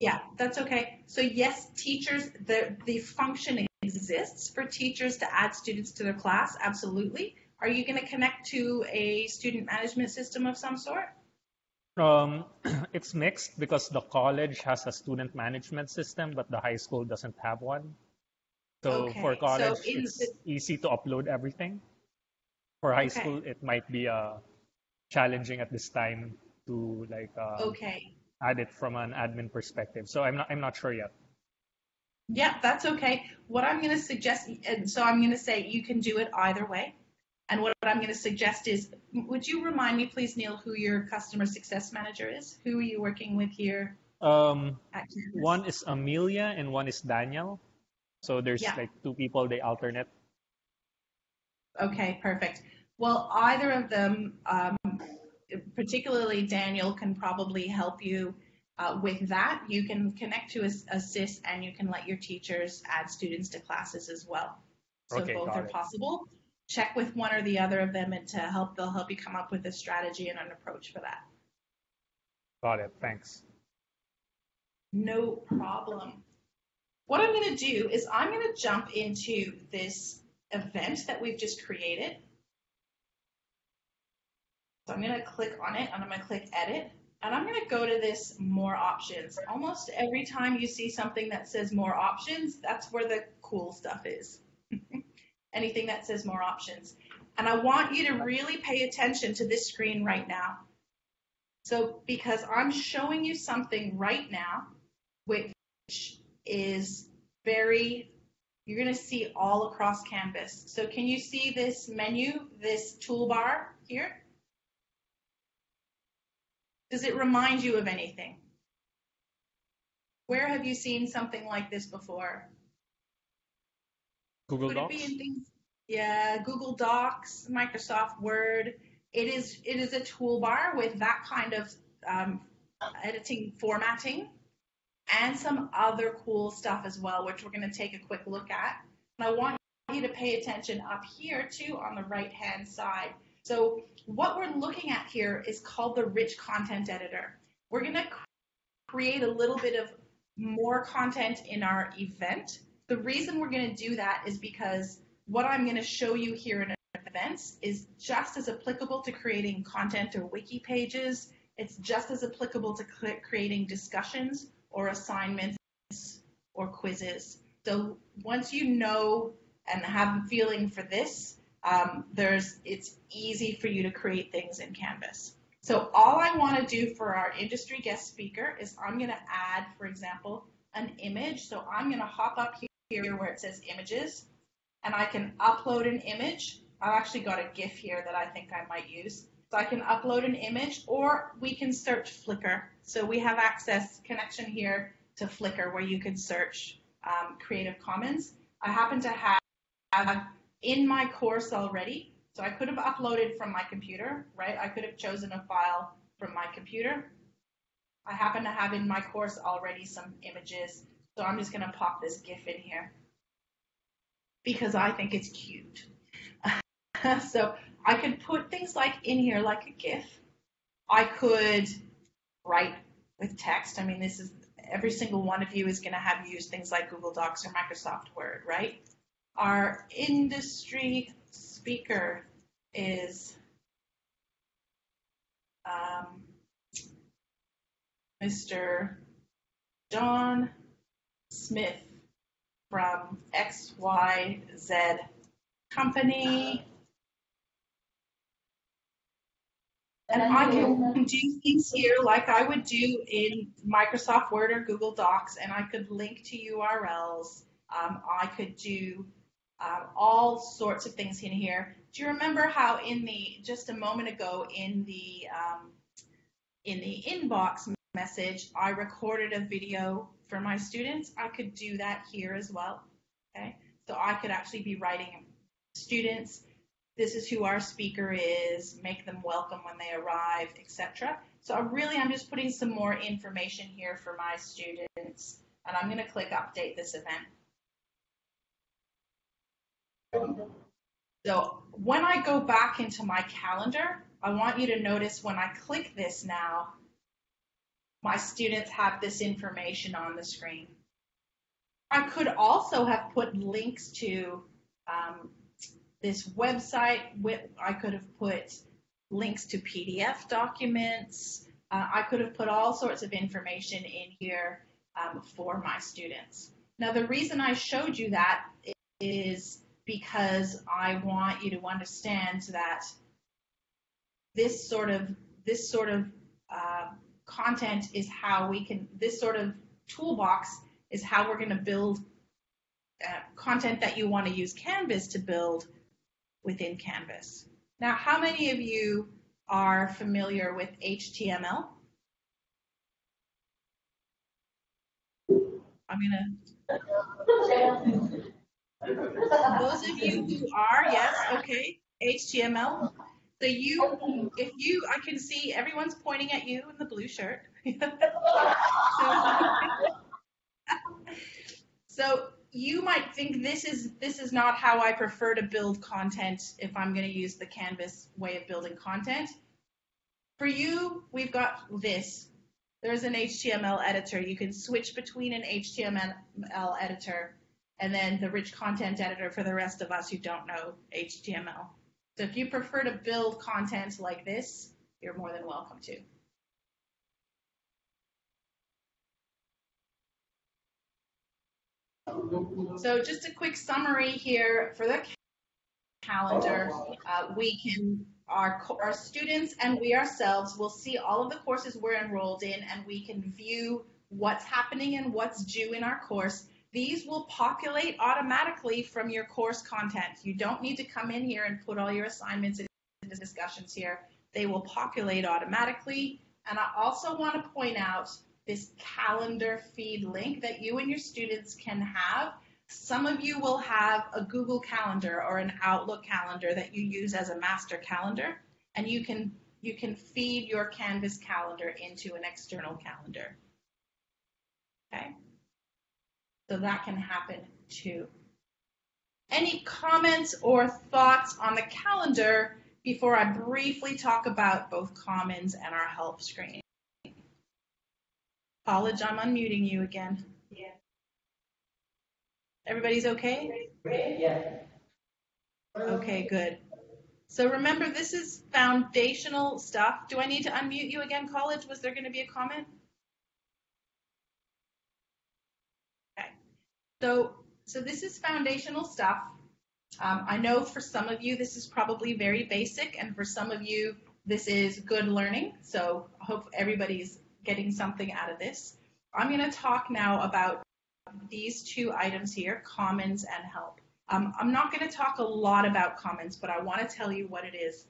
Speaker 2: Yeah, that's okay. So yes, teachers, the the function exists for teachers to add students to their class. Absolutely. Are you going to connect to a student management system of some sort?
Speaker 3: Um, it's mixed because the college has a student management system, but the high school doesn't have one. So
Speaker 2: Okay,
Speaker 3: for college,
Speaker 2: in
Speaker 3: it's
Speaker 2: the-
Speaker 3: easy to upload everything. For high
Speaker 2: Okay.
Speaker 3: school, it might be uh, challenging at this time to like uh,
Speaker 2: Okay.
Speaker 3: add it from an admin perspective. So I'm not I'm not sure yet.
Speaker 2: Yeah, that's okay. What I'm going to suggest, and so I'm going to say you can do it either way. And what I'm going to suggest is, would you remind me, please, Neil, who your customer success manager is? Who are you working with here
Speaker 3: Um, one is Amelia and one is Daniel. So there's
Speaker 2: Yeah.
Speaker 3: like two people they alternate.
Speaker 2: Okay, perfect. Well, either of them, um, particularly Daniel, can probably help you uh, with that. You can connect to Assist and you can let your teachers add students to classes as well. So
Speaker 3: Okay,
Speaker 2: both are
Speaker 3: it.
Speaker 2: possible. Check with one or the other of them and to help, they'll help you come up with a strategy and an approach for that.
Speaker 3: Got it. Thanks.
Speaker 2: No problem. What I'm going to do is I'm going to jump into this event that we've just created. So I'm going to click on it and I'm going to click edit. And I'm going to go to this more options. Almost every time you see something that says more options, that's where the cool stuff is. Anything that says more options. And I want you to really pay attention to this screen right now. So because I'm showing you something right now, which is very, you're going to see all across Canvas. So can you see this menu, this toolbar here? Does it remind you of anything? Where have you seen something like this before?
Speaker 3: Google
Speaker 2: Could
Speaker 3: Docs.
Speaker 2: it be in things? Yeah, Google Docs, Microsoft Word. It is it is a toolbar with that kind of um, editing formatting and some other cool stuff as well, which we're going to take a quick look at. And I want you to pay attention up here too on the right hand side. So what we're looking at here is called the rich content editor. We're going to create a little bit of more content in our event. The reason we're going to do that is because what I'm going to show you here in events is just as applicable to creating content or wiki pages. It's just as applicable to creating discussions or assignments or quizzes. So once you know and have a feeling for this, um, there's it's easy for you to create things in Canvas. So all I want to do for our industry guest speaker is I'm going to add, for example, an image. So I'm going to hop up here where it says images, and I can upload an image. I've actually got a GIF here that I think I might use. So I can upload an image, or we can search Flickr. So we have access connection here to Flickr where you can search um, Creative Commons. I happen to have, have in my course already. So I could have uploaded from my computer, right? I could have chosen a file from my computer. I happen to have in my course already some images. So I'm just going to pop this GIF in here because I think it's cute. so I could put things like in here like a GIF. I could write with text. I mean, this is every single one of you is going to have used things like Google Docs or Microsoft Word, right? Our industry speaker is um, Mr. John Smith from XYZ Company. And I can do things here like I would do in Microsoft Word or Google Docs, and I could link to URLs. Um, I could do um, all sorts of things in here. Do you remember how in the just a moment ago in the um, in the inbox message I recorded a video for my students? I could do that here as well. Okay, so I could actually be writing students. this is who our speaker is, make them welcome when they arrive, etc. So I really, I'm just putting some more information here for my students, and I'm going to click update this event. So when I go back into my calendar, I want you to notice when I click this now, my students have this information on the screen. I could also have put links to um, this website. I could have put links to PDF documents. Uh, I could have put all sorts of information in here um, for my students. Now, the reason I showed you that is because I want you to understand that this sort of this sort of uh, content is how we can this sort of toolbox is how we're going to build uh, content that you want to use Canvas to build within Canvas. Now, how many of you are familiar with HTML? I'm going to. Those of you who are, yes, okay, HTML. So you, if you, I can see everyone's pointing at you in the blue shirt. so, so you might think this is this is not how I prefer to build content if I'm going to use the Canvas way of building content. For you, we've got this. There's an HTML editor. You can switch between an HTML editor and then the rich content editor for the rest of us who don't know HTML. So if you prefer to build content like this, you're more than welcome to. So just a quick summary here for the calendar. Uh, we can, our, our students and we ourselves will see all of the courses we're enrolled in and we can view what's happening and what's due in our course. These will populate automatically from your course content. You don't need to come in here and put all your assignments and discussions here. They will populate automatically. And I also want to point out this calendar feed link that you and your students can have. Some of you will have a Google Calendar or an Outlook calendar that you use as a master calendar, and you can you can feed your Canvas calendar into an external calendar. Okay? So that can happen too. Any comments or thoughts on the calendar before I briefly talk about both Commons and our help screen? College, I'm unmuting you again.
Speaker 1: Yeah.
Speaker 2: Everybody's okay?
Speaker 1: Yeah.
Speaker 2: Okay, good. So remember, this is foundational stuff. Do I need to unmute you again, College? Was there going to be a comment? Okay. So, so this is foundational stuff. Um, I know for some of you this is probably very basic, and for some of you this is good learning. So I hope everybody's getting something out of this. I'm going to talk now about these two items here, commons and help. Um, I'm not going to talk a lot about commons, but I want to tell you what it is.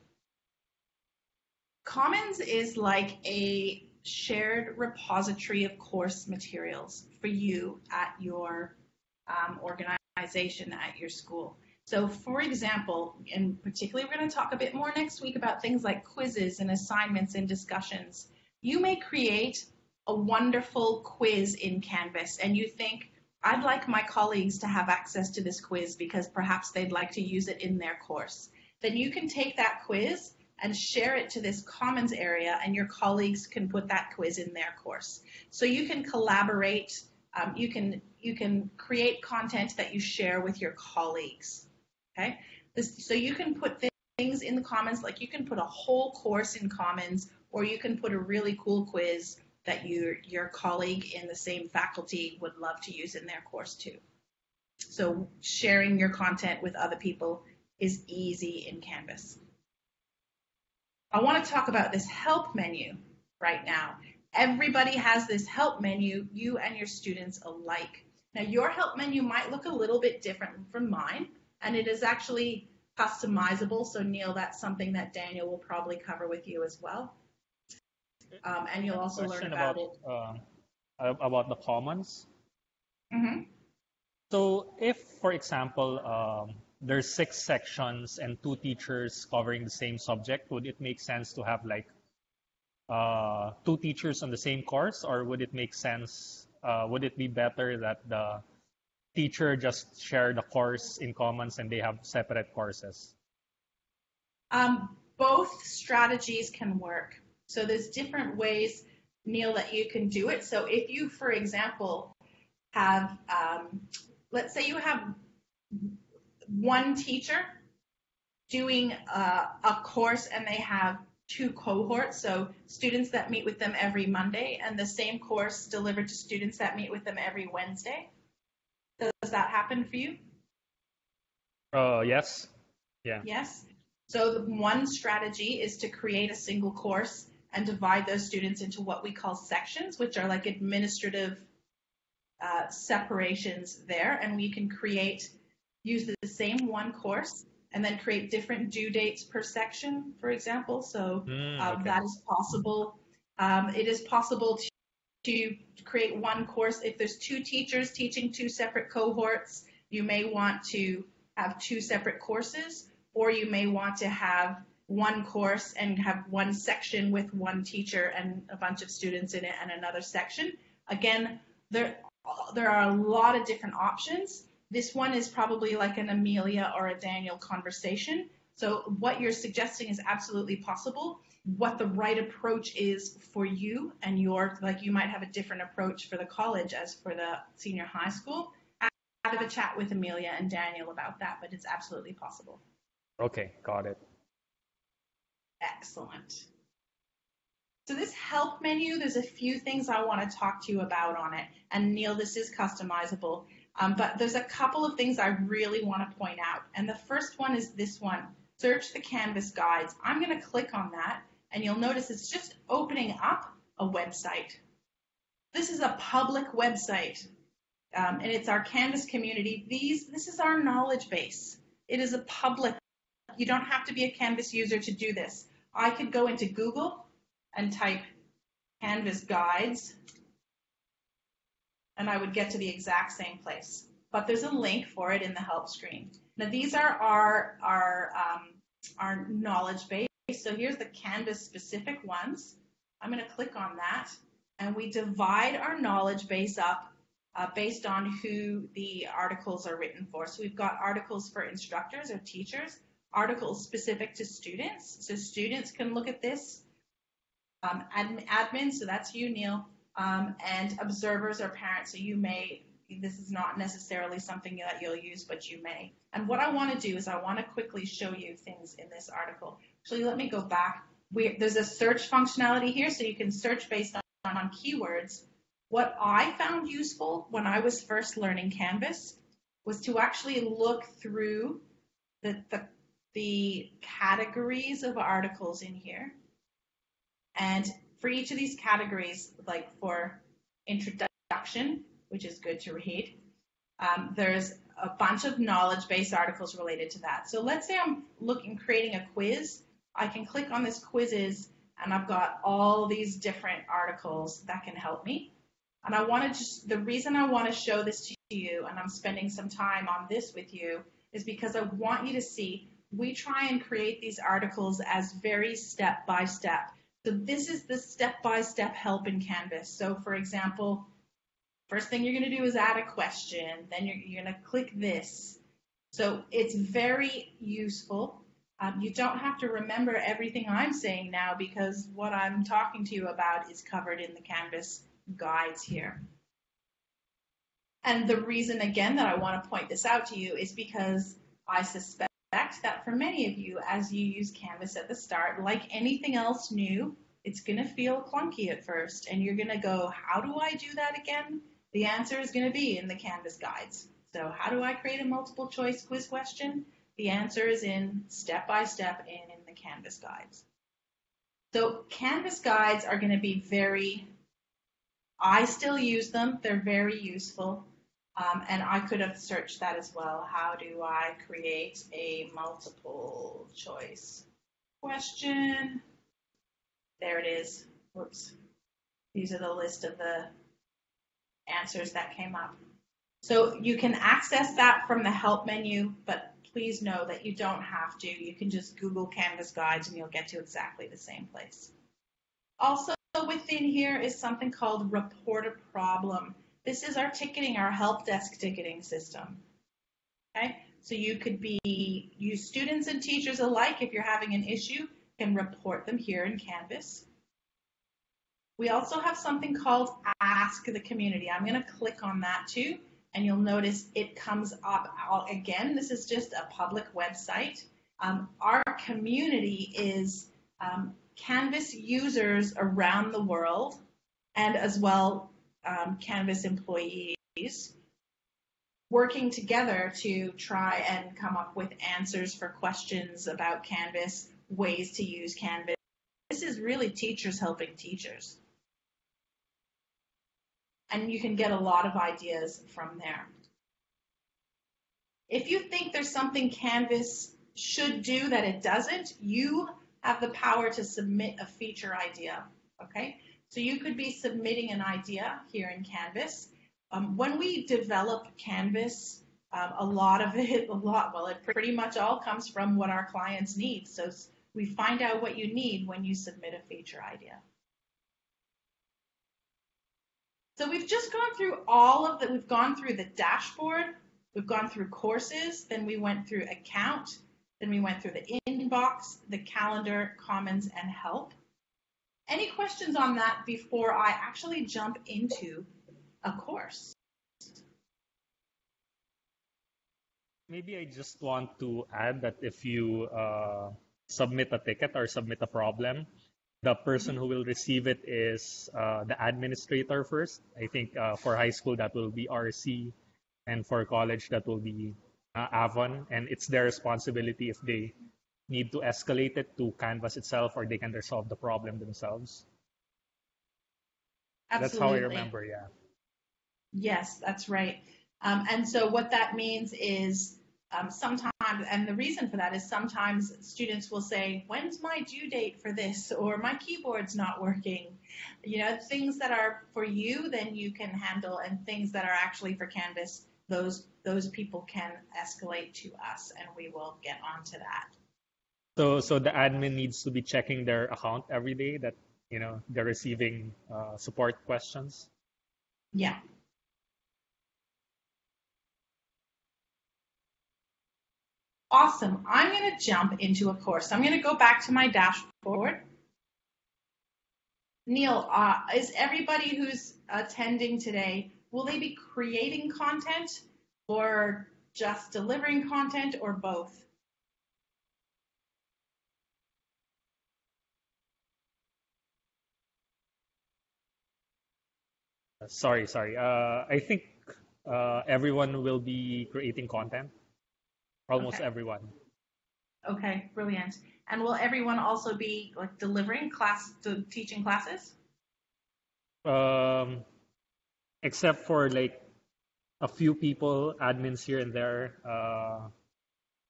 Speaker 2: Commons is like a shared repository of course materials for you at your um, organization, at your school. So for example, and particularly we're going to talk a bit more next week about things like quizzes and assignments and discussions you may create a wonderful quiz in Canvas and you think, I'd like my colleagues to have access to this quiz because perhaps they'd like to use it in their course. Then you can take that quiz and share it to this commons area and your colleagues can put that quiz in their course. So you can collaborate, um, you can you can create content that you share with your colleagues. Okay, this, so you can put things in the commons like you can put a whole course in commons or you can put a really cool quiz that your your colleague in the same faculty would love to use in their course too. So sharing your content with other people is easy in Canvas. I want to talk about this help menu right now. Everybody has this help menu, you and your students alike. Now your help menu might look a little bit different from mine, and it is actually customizable. So Neil, that's something that Daniel will probably cover with you as well. Um, and you'll also learn about, about it.
Speaker 3: Uh, about the commons.
Speaker 2: Mm-hmm.
Speaker 3: So if, for example, um, there's six sections and two teachers covering the same subject, would it make sense to have like uh, two teachers on the same course, or would it make sense? Uh, would it be better that the teacher just share the course in commons and they have separate courses?
Speaker 2: Um, both strategies can work. So there's different ways, Neil, that you can do it. So if you, for example, have, um, let's say you have one teacher doing a, a course and they have two cohorts, so students that meet with them every Monday and the same course delivered to students that meet with them every Wednesday. Does that happen for you?
Speaker 3: Uh, yes. Yeah.
Speaker 2: Yes. So the one strategy is to create a single course and divide those students into what we call sections, which are like administrative uh, separations there, and we can create use the same one course and then create different due dates per section, for example. So
Speaker 3: Mm,
Speaker 2: um,
Speaker 3: okay.
Speaker 2: that is possible. Um, it is possible to, to create one course. If there's two teachers teaching two separate cohorts, you may want to have two separate courses, or you may want to have one course and have one section with one teacher and a bunch of students in it and another section. Again, there, there are a lot of different options. This one is probably like an Amelia or a Daniel conversation. So what you're suggesting is absolutely possible. What the right approach is for you and your, like you might have a different approach for the college as for the senior high school. Have a chat with Amelia and Daniel about that, but it's absolutely possible.
Speaker 3: Okay, got it.
Speaker 2: Excellent. So this help menu, there's a few things I want to talk to you about on it. And Neil, this is customizable. Um, but there's a couple of things I really want to point out. And the first one is this one, search the Canvas guides. I'm going to click on that and you'll notice it's just opening up a website. This is a public website um, and it's our Canvas community. These, this is our knowledge base. It is a public, you don't have to be a Canvas user to do this. I could go into Google and type Canvas guides and I would get to the exact same place. But there's a link for it in the help screen. Now these are our our um, our knowledge base. So here's the Canvas specific ones. I'm going to click on that, and we divide our knowledge base up uh, based on who the articles are written for. So we've got articles for instructors or teachers, articles specific to students. So students can look at this. Um, admin, admin, so that's you, Neil um, and observers or parents. So you may, this is not necessarily something that you'll use, but you may. And what I want to do is I want to quickly show you things in this article. Actually, let me go back. We, there's a search functionality here, so you can search based on, on keywords. What I found useful when I was first learning Canvas was to actually look through the, the, the categories of articles in here. And for each of these categories, like for introduction, which is good to read, um, there's a bunch of knowledge-based articles related to that. So let's say I'm looking, creating a quiz. I can click on this quizzes, and I've got all these different articles that can help me. And I want to just, the reason I want to show this to you, and I'm spending some time on this with you, is because I want you to see we try and create these articles as very step by step. So this is the step-by-step help in Canvas. So for example, first thing you're going to do is add a question. Then you're, you're going to click this. So it's very useful. Um, you don't have to remember everything I'm saying now because what I'm talking to you about is covered in the Canvas guides here. And the reason, again, that I want to point this out to you is because I suspect that for many of you, as you use Canvas at the start, like anything else new, it's going to feel clunky at first. And you're going to go, how do I do that again? The answer is going to be in the Canvas guides. So how do I create a multiple choice quiz question? The answer is in step by step in, in the Canvas guides. So Canvas guides are going to be very, I still use them. They're very useful. Um, and I could have searched that as well. How do I create a multiple choice question? There it is. Whoops. These are the list of the answers that came up. So you can access that from the help menu, but please know that you don't have to. You can just Google Canvas guides and you'll get to exactly the same place. Also within here is something called report a problem. This is our ticketing, our help desk ticketing system. Okay, so you could be, you students and teachers alike, if you're having an issue, can report them here in Canvas. We also have something called Ask the Community. I'm going to click on that too, and you'll notice it comes up again. This is just a public website. Um, our community is um, Canvas users around the world and as well um, Canvas employees working together to try and come up with answers for questions about Canvas, ways to use Canvas. This is really teachers helping teachers. And you can get a lot of ideas from there. If you think there's something Canvas should do that it doesn't, you have the power to submit a feature idea, okay? So you could be submitting an idea here in Canvas. Um, when we develop Canvas, um, a lot of it, a lot, well, it pretty much all comes from what our clients need. So we find out what you need when you submit a feature idea. So we've just gone through all of that. We've gone through the dashboard, we've gone through courses, then we went through account, then we went through the inbox, the calendar, commons, and help. Any questions on that before I actually jump into a course?
Speaker 3: Maybe I just want to add that if you uh, submit a ticket or submit a problem, the person who will receive it is uh, the administrator first. I think uh, for high school that will be RC, and for college that will be uh, Avon, and it's their responsibility if they need to escalate it to Canvas itself or they can resolve the problem themselves.
Speaker 2: Absolutely.
Speaker 3: That's how I remember, yeah.
Speaker 2: Yes, that's right. Um, and so what that means is um, sometimes, and the reason for that is sometimes students will say, when's my due date for this? Or my keyboard's not working. You know, things that are for you, then you can handle, and things that are actually for Canvas, those those people can escalate to us, and we will get onto that.
Speaker 3: So, so the admin needs to be checking their account every day that you know they're receiving uh, support questions.
Speaker 2: Yeah. Awesome. I'm going to jump into a course. I'm going to go back to my dashboard. Neil, uh, is everybody who's attending today, will they be creating content or just delivering content or both?
Speaker 3: Sorry, sorry. Uh, I think uh, everyone will be creating content. Almost okay. everyone.
Speaker 2: Okay, brilliant. And will everyone also be like delivering class, to teaching classes?
Speaker 3: Um, except for like a few people, admins here and there. Uh,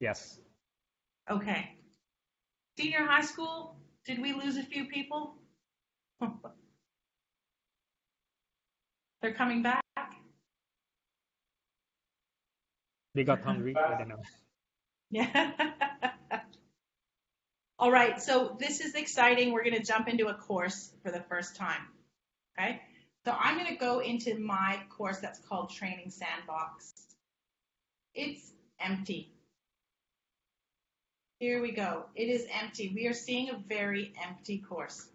Speaker 3: yes.
Speaker 2: Okay. Senior high school, did we lose a few people? They're coming back.
Speaker 3: They got hungry. I don't know.
Speaker 2: Yeah. All right. So this is exciting. We're going to jump into a course for the first time. Okay. So I'm going to go into my course that's called Training Sandbox. It's empty. Here we go. It is empty. We are seeing a very empty course.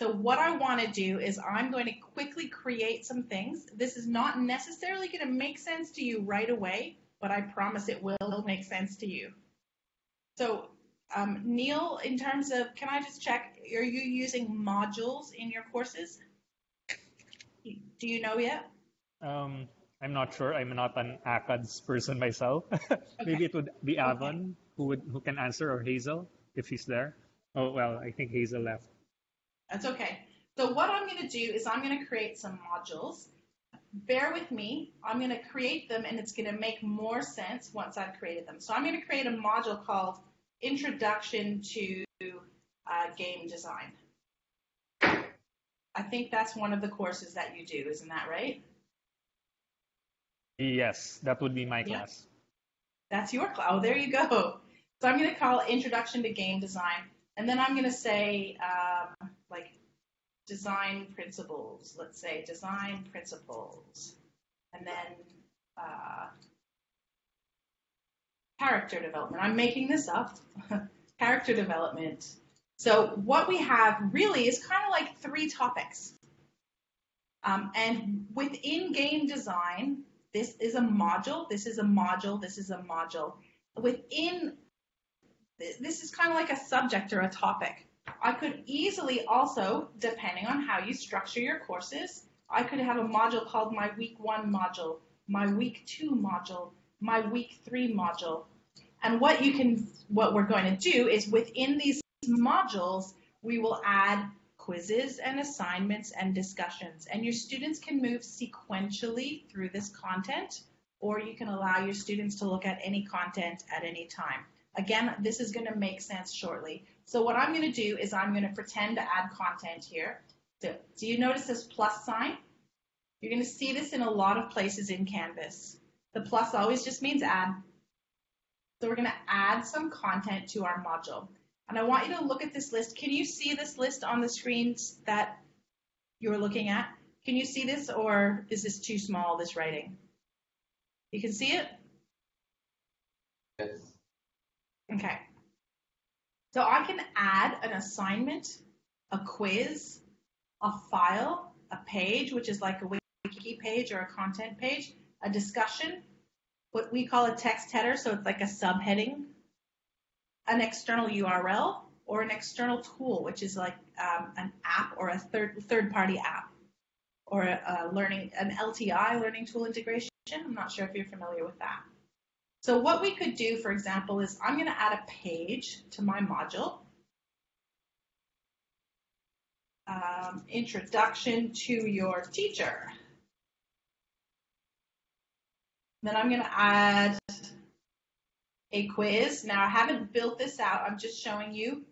Speaker 2: So what I want to do is I'm going to quickly create some things. This is not necessarily going to make sense to you right away, but I promise it will make sense to you. So um, Neil, in terms of, can I just check, are you using modules in your courses? Do you know yet?
Speaker 3: Um, I'm not sure. I'm not an ACADS person myself. okay. Maybe it would be Avon okay. who would who can answer or Hazel if she's there. Oh well, I think Hazel left.
Speaker 2: That's okay. So what I'm going to do is I'm going to create some modules. Bear with me. I'm going to create them and it's going to make more sense once I've created them. So I'm going to create a module called Introduction to uh, Game Design. I think that's one of the courses that you do, isn't that right?
Speaker 3: Yes, that would be my class.
Speaker 2: That's your class. Oh, there you go. So I'm going to call Introduction to Game Design. And then I'm going to say, um, design principles. Let's say design principles. And then uh, character development. I'm making this up. character development. So what we have really is kind of like three topics. Um, and within game design, this is a module, this is a module, this is a module. Within, this is kind of like a subject or a topic. I could easily also, depending on how you structure your courses, I could have a module called my week one module, my week two module, my week three module. And what you can, what we're going to do is within these modules, we will add quizzes and assignments and discussions. And your students can move sequentially through this content, or you can allow your students to look at any content at any time. Again, this is going to make sense shortly. So what I'm going to do is I'm going to pretend to add content here. So, do you notice this plus sign? You're going to see this in a lot of places in Canvas. The plus always just means add. So we're going to add some content to our module. And I want you to look at this list. Can you see this list on the screens that you're looking at? Can you see this or is this too small, this writing? You can see it?
Speaker 4: Yes.
Speaker 2: Okay. So I can add an assignment, a quiz, a file, a page, which is like a wiki page or a content page, a discussion, what we call a text header, so it's like a subheading, an external URL, or an external tool, which is like um, an app or a third third party app, or a, a learning an LTI learning tool integration. I'm not sure if you're familiar with that. So what we could do, for example, is I'm going to add a page to my module. Um, introduction to your teacher. Then I'm going to add a quiz. Now I haven't built this out. I'm just showing you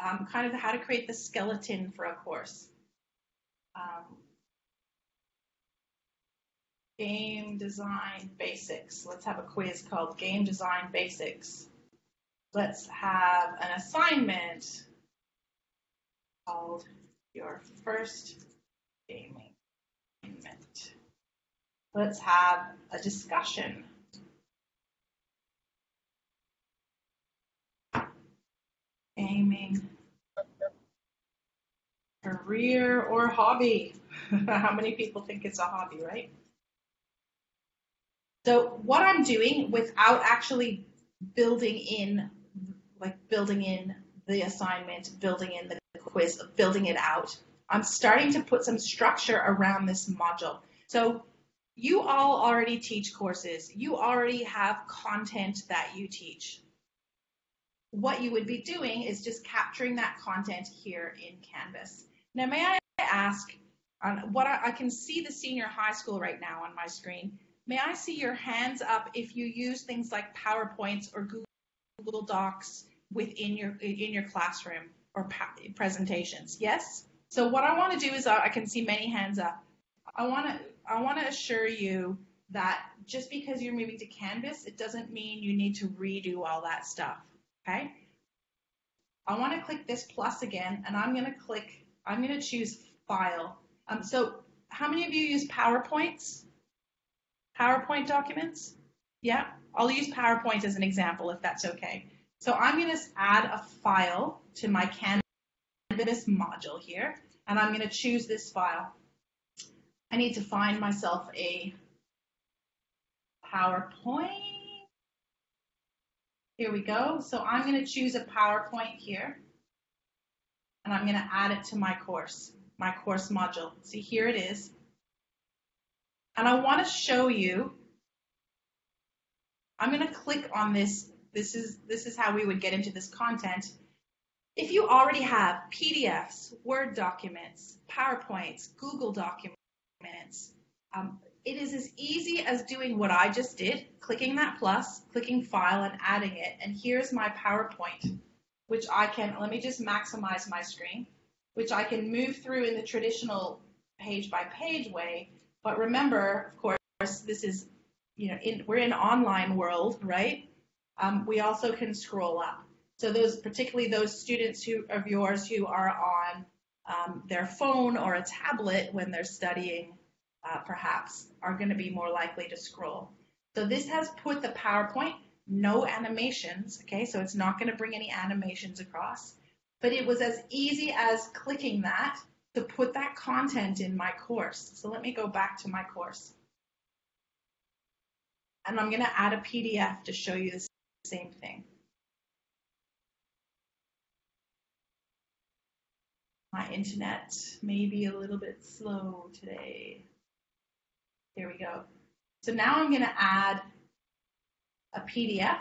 Speaker 2: um, kind of how to create the skeleton for a course. Um, game design basics. Let's have a quiz called game design basics. Let's have an assignment called your first gaming assignment. Let's have a discussion. Gaming career or hobby. How many people think it's a hobby, right? So what I'm doing without actually building in, like building in the assignment, building in the quiz, building it out, I'm starting to put some structure around this module. So you all already teach courses. You already have content that you teach. What you would be doing is just capturing that content here in Canvas. Now, may I ask, on what I, I can see the senior high school right now on my screen. May I see your hands up if you use things like PowerPoints or Google Docs within your in your classroom or presentations? Yes. So what I want to do is uh, I can see many hands up. I want to I want to assure you that just because you're moving to Canvas, it doesn't mean you need to redo all that stuff. Okay. I want to click this plus again, and I'm going to click. I'm going to choose File. Um, so how many of you use PowerPoints? PowerPoint documents? Yeah, I'll use PowerPoint as an example if that's okay. So I'm going to add a file to my Canvas module here, and I'm going to choose this file. I need to find myself a PowerPoint. Here we go. So I'm going to choose a PowerPoint here, and I'm going to add it to my course, my course module. See, here it is. And I want to show you, I'm going to click on this. This is, this is how we would get into this content. If you already have PDFs, Word documents, PowerPoints, Google documents, um, it is as easy as doing what I just did, clicking that plus, clicking file and adding it. And here's my PowerPoint, which I can, let me just maximize my screen, which I can move through in the traditional page by page way but remember, of course, this is, you know, in, we're in online world, right? Um, we also can scroll up. So those, particularly those students who of yours who are on um, their phone or a tablet when they're studying, uh, perhaps, are going to be more likely to scroll. So this has put the PowerPoint, no animations, okay, so it's not going to bring any animations across, but it was as easy as clicking that to put that content in my course. So let me go back to my course. And I'm going to add a PDF to show you the same thing. My internet may be a little bit slow today. There we go. So now I'm going to add a PDF.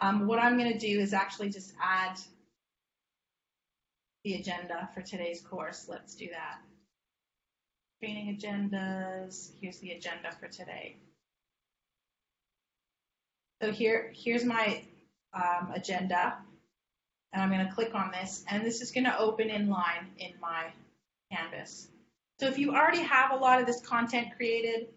Speaker 2: Um, what I'm going to do is actually just add the agenda for today's course. Let's do that. Training agendas. Here's the agenda for today. So here, here's my um, agenda and I'm going to click on this, and this is going to open in line in my Canvas. So if you already have a lot of this content created,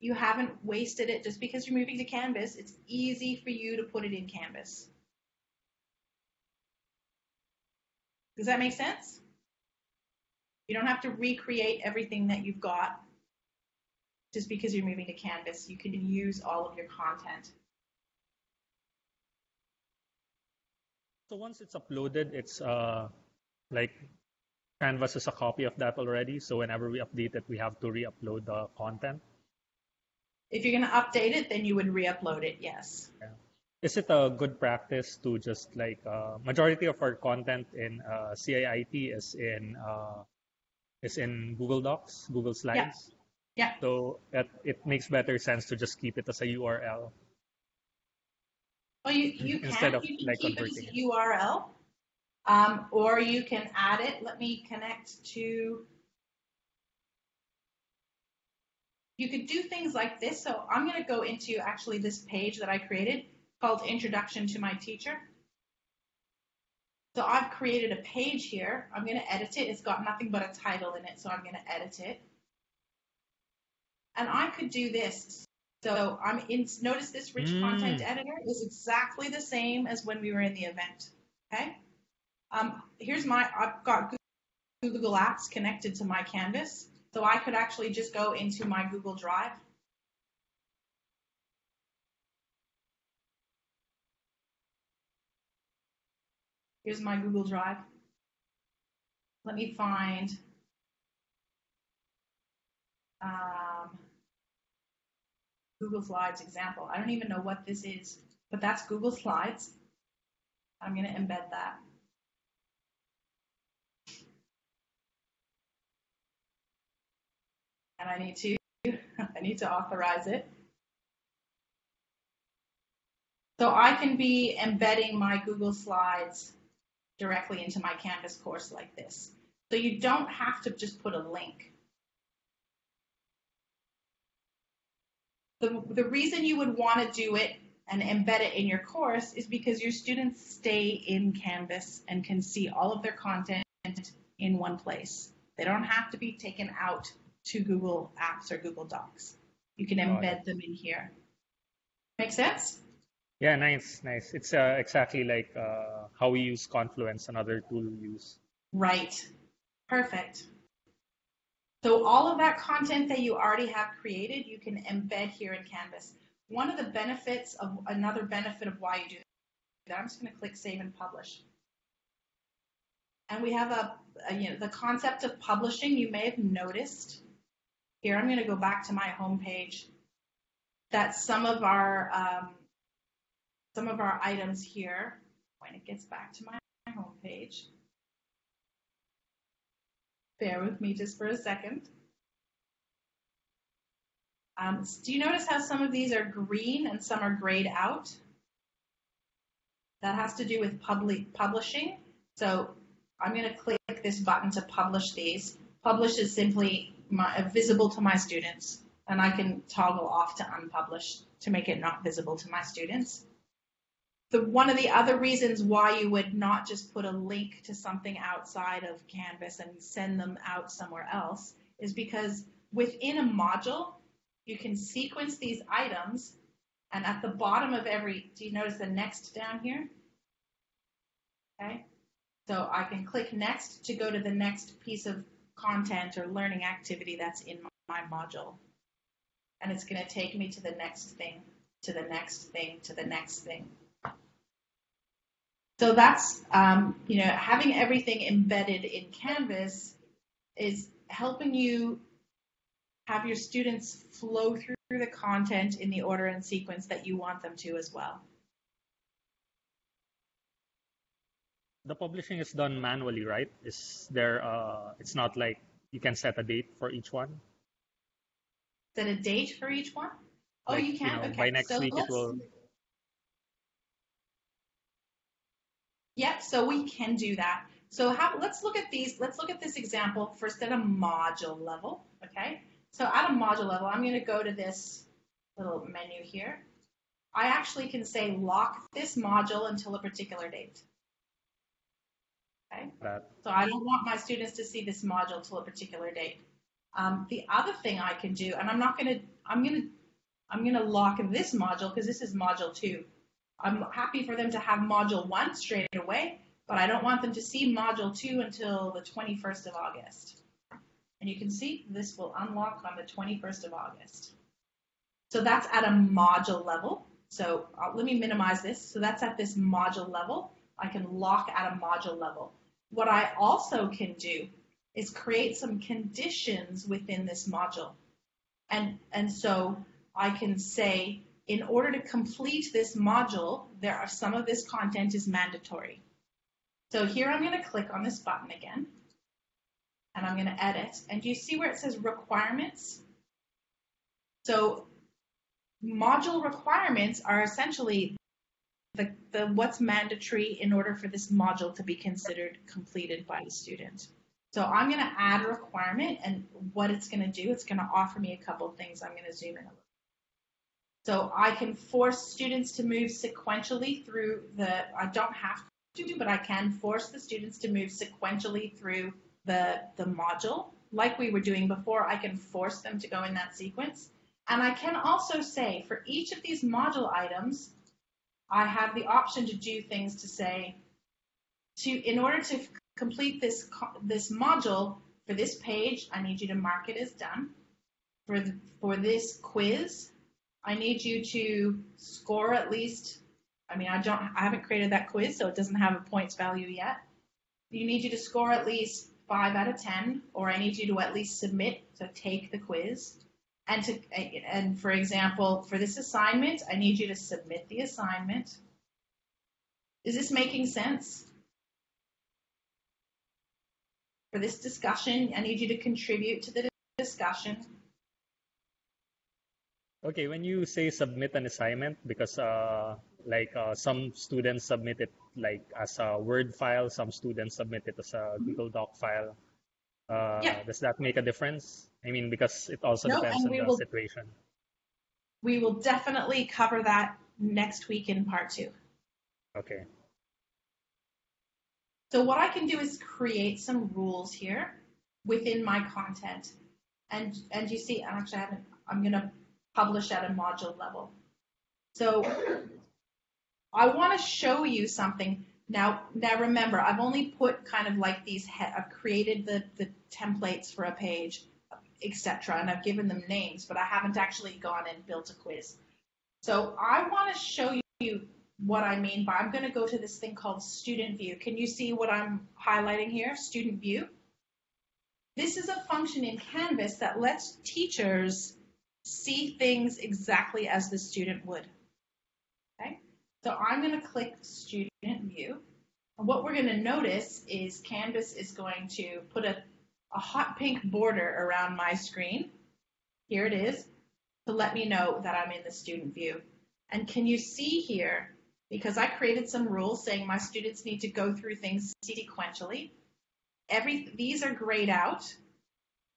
Speaker 2: you haven't wasted it just because you're moving to Canvas, it's easy for you to put it in Canvas. Does that make sense? You don't have to recreate everything that you've got just because you're moving to Canvas. You can use all of your content.
Speaker 3: So once it's uploaded, it's uh, like Canvas is a copy of that already. So whenever we update it, we have to re-upload the content.
Speaker 2: If you're going to update it, then you would re-upload it. Yes.
Speaker 3: Yeah. Is it a good practice to just like uh, majority of our content in uh, CIIT is in uh, is in Google Docs, Google Slides.
Speaker 2: Yeah. yeah.
Speaker 3: So it, it makes better sense to just keep it as a URL.
Speaker 2: Well, you, you
Speaker 3: Instead
Speaker 2: can,
Speaker 3: of,
Speaker 2: you can
Speaker 3: like,
Speaker 2: keep it as a URL, um, or you can add it. Let me connect to. You could do things like this. So I'm going to go into actually this page that I created called Introduction to My Teacher. So I've created a page here. I'm going to edit it. It's got nothing but a title in it, so I'm going to edit it. And I could do this. So I'm in, notice this rich
Speaker 3: Mm.
Speaker 2: content editor is exactly the same as when we were in the event. Okay. Um, here's my, I've got Google Apps connected to my Canvas. So I could actually just go into my Google Drive. Here's my Google Drive. Let me find um, Google Slides example. I don't even know what this is, but that's Google Slides. I'm going to embed that. And I need to, I need to authorize it. So I can be embedding my Google Slides directly into my Canvas course like this. So you don't have to just put a link. The, the reason you would want to do it and embed it in your course is because your students stay in Canvas and can see all of their content in one place. They don't have to be taken out to Google Apps or Google Docs. You can embed them in here. Make sense?
Speaker 3: Yeah, nice, nice. It's uh, exactly like uh, how we use Confluence, another tool we use.
Speaker 2: Right. Perfect. So all of that content that you already have created, you can embed here in Canvas. One of the benefits of another benefit of why you do that, I'm just going to click Save and Publish. And we have a, a, you know, the concept of publishing, you may have noticed. Here, I'm going to go back to my home page. That some of our um, some of our items here, when it gets back to my home page, bear with me just for a second. Um, do you notice how some of these are green and some are grayed out? That has to do with public publishing. So I'm going to click this button to publish these. Publish is simply my, visible to my students, and I can toggle off to unpublish to make it not visible to my students. The, one of the other reasons why you would not just put a link to something outside of Canvas and send them out somewhere else is because within a module, you can sequence these items And at the bottom of every, do you notice the next down here? Okay. So I can click next to go to the next piece of content or learning activity that's in my module. And it's going to take me to the next thing, to the next thing, to the next thing. So that's, um, you know, having everything embedded in Canvas is helping you have your students flow through the content in the order and sequence that you want them to as well.
Speaker 3: The publishing is done manually, right? Is there, uh, it's not like you can set a date for each one?
Speaker 2: Set a date for each one? Oh,
Speaker 3: like,
Speaker 2: you can?
Speaker 3: You know,
Speaker 2: okay.
Speaker 3: By next
Speaker 2: so
Speaker 3: week it will.
Speaker 2: Yep, so we can do that. So how, let's look at these, let's look at this example first at a module level, okay? So at a module level, I'm going to go to this little menu here. I actually can say lock this module until a particular date. Okay. So I don't want my students to see this module till a particular date. Um, the other thing I can do, and I'm not going to, I'm going to, I'm going to lock this module because this is module two. I'm happy for them to have module one straight away, but I don't want them to see module two until the 21st of August. And you can see this will unlock on the 21st of August. So that's at a module level. So uh, let me minimize this. So that's at this module level. I can lock at a module level. What I also can do is create some conditions within this module. And, and so I can say, in order to complete this module, there are some of this content is mandatory. So here I'm going to click on this button again and I'm going to edit. And do you see where it says requirements? So module requirements are essentially the, the what's mandatory in order for this module to be considered completed by the student. So I'm going to add a requirement and what it's going to do, it's going to offer me a couple of things. I'm going to zoom in a little. So I can force students to move sequentially through the, I don't have to do, but I can force the students to move sequentially through the, the module. Like we were doing before, I can force them to go in that sequence. And I can also say for each of these module items, I have the option to do things to say, to in order to complete this this module for this page, I need you to mark it as done. For the, for this quiz, I need you to score at least. I mean, I don't, I haven't created that quiz, so it doesn't have a points value yet. You need you to score at least five out of 10, or I need you to at least submit, so take the quiz. And to, and for example, for this assignment, I need you to submit the assignment. Is this making sense? For this discussion, I need you to contribute to the discussion.
Speaker 3: Okay, when you say submit an assignment, because uh, like uh, some students submit it like as a Word file, some students submit it as a Google Doc file. Uh, yeah. Does that make a difference? I mean, because it also no, depends on the will, situation.
Speaker 2: We will definitely cover that next week in part two.
Speaker 3: Okay.
Speaker 2: So what I can do is create some rules here within my content. And and you see, actually I haven't, I'm gonna publish at a module level. So I want to show you something. Now, now remember, I've only put kind of like these, I've created the, the templates for a page, etc., and I've given them names, but I haven't actually gone and built a quiz. So I want to show you what I mean by, I'm going to go to this thing called student view. Can you see what I'm highlighting here? Student view. This is a function in Canvas that lets teachers see things exactly as the student would. Okay, so I'm going to click student view. And what we're going to notice is Canvas is going to put a, a hot pink border around my screen. Here it is to let me know that I'm in the student view. And can you see here, because I created some rules saying my students need to go through things sequentially, every, these are grayed out.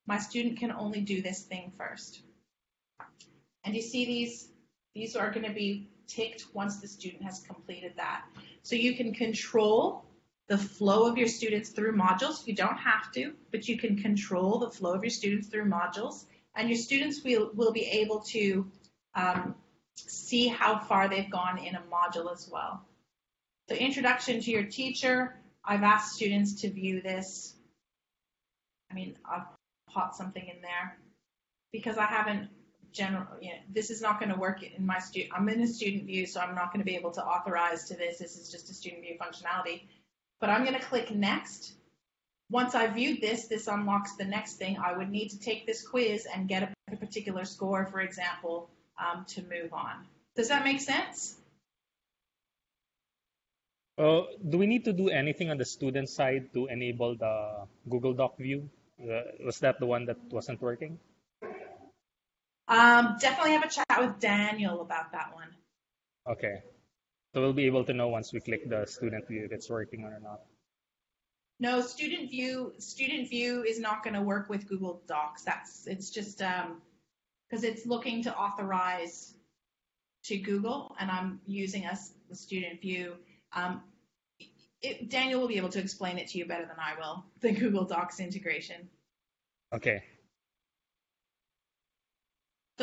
Speaker 2: My student can only do this thing first. And you see these, these are going to be ticked once the student has completed that. So you can control the flow of your students through modules. You don't have to, but you can control the flow of your students through modules. And your students will, will be able to um, see how far they've gone in a module as well. So introduction to your teacher, I've asked students to view this. I mean, I've put something in there because I haven't general, you know, this is not going to work in my student, I'm in a student view, so I'm not going to be able to authorize to this. This is just a student view functionality. But I'm going to click next. Once I viewed this, this unlocks the next thing. I would need to take this quiz and get a particular score, for example, um, to move on. Does that make sense?
Speaker 3: Uh, do we need to do anything on the student side to enable the Google Doc view? Uh, was that the one that wasn't working?
Speaker 2: Um, definitely have a chat with Daniel about that one.
Speaker 3: Okay. So we'll be able to know once we click the student view if it's working or not.
Speaker 2: No, student view student view is not going to work with Google Docs. That's it's just um because it's looking to authorize to Google, and I'm using us the student view. Um, it, Daniel will be able to explain it to you better than I will. The Google Docs integration.
Speaker 3: Okay.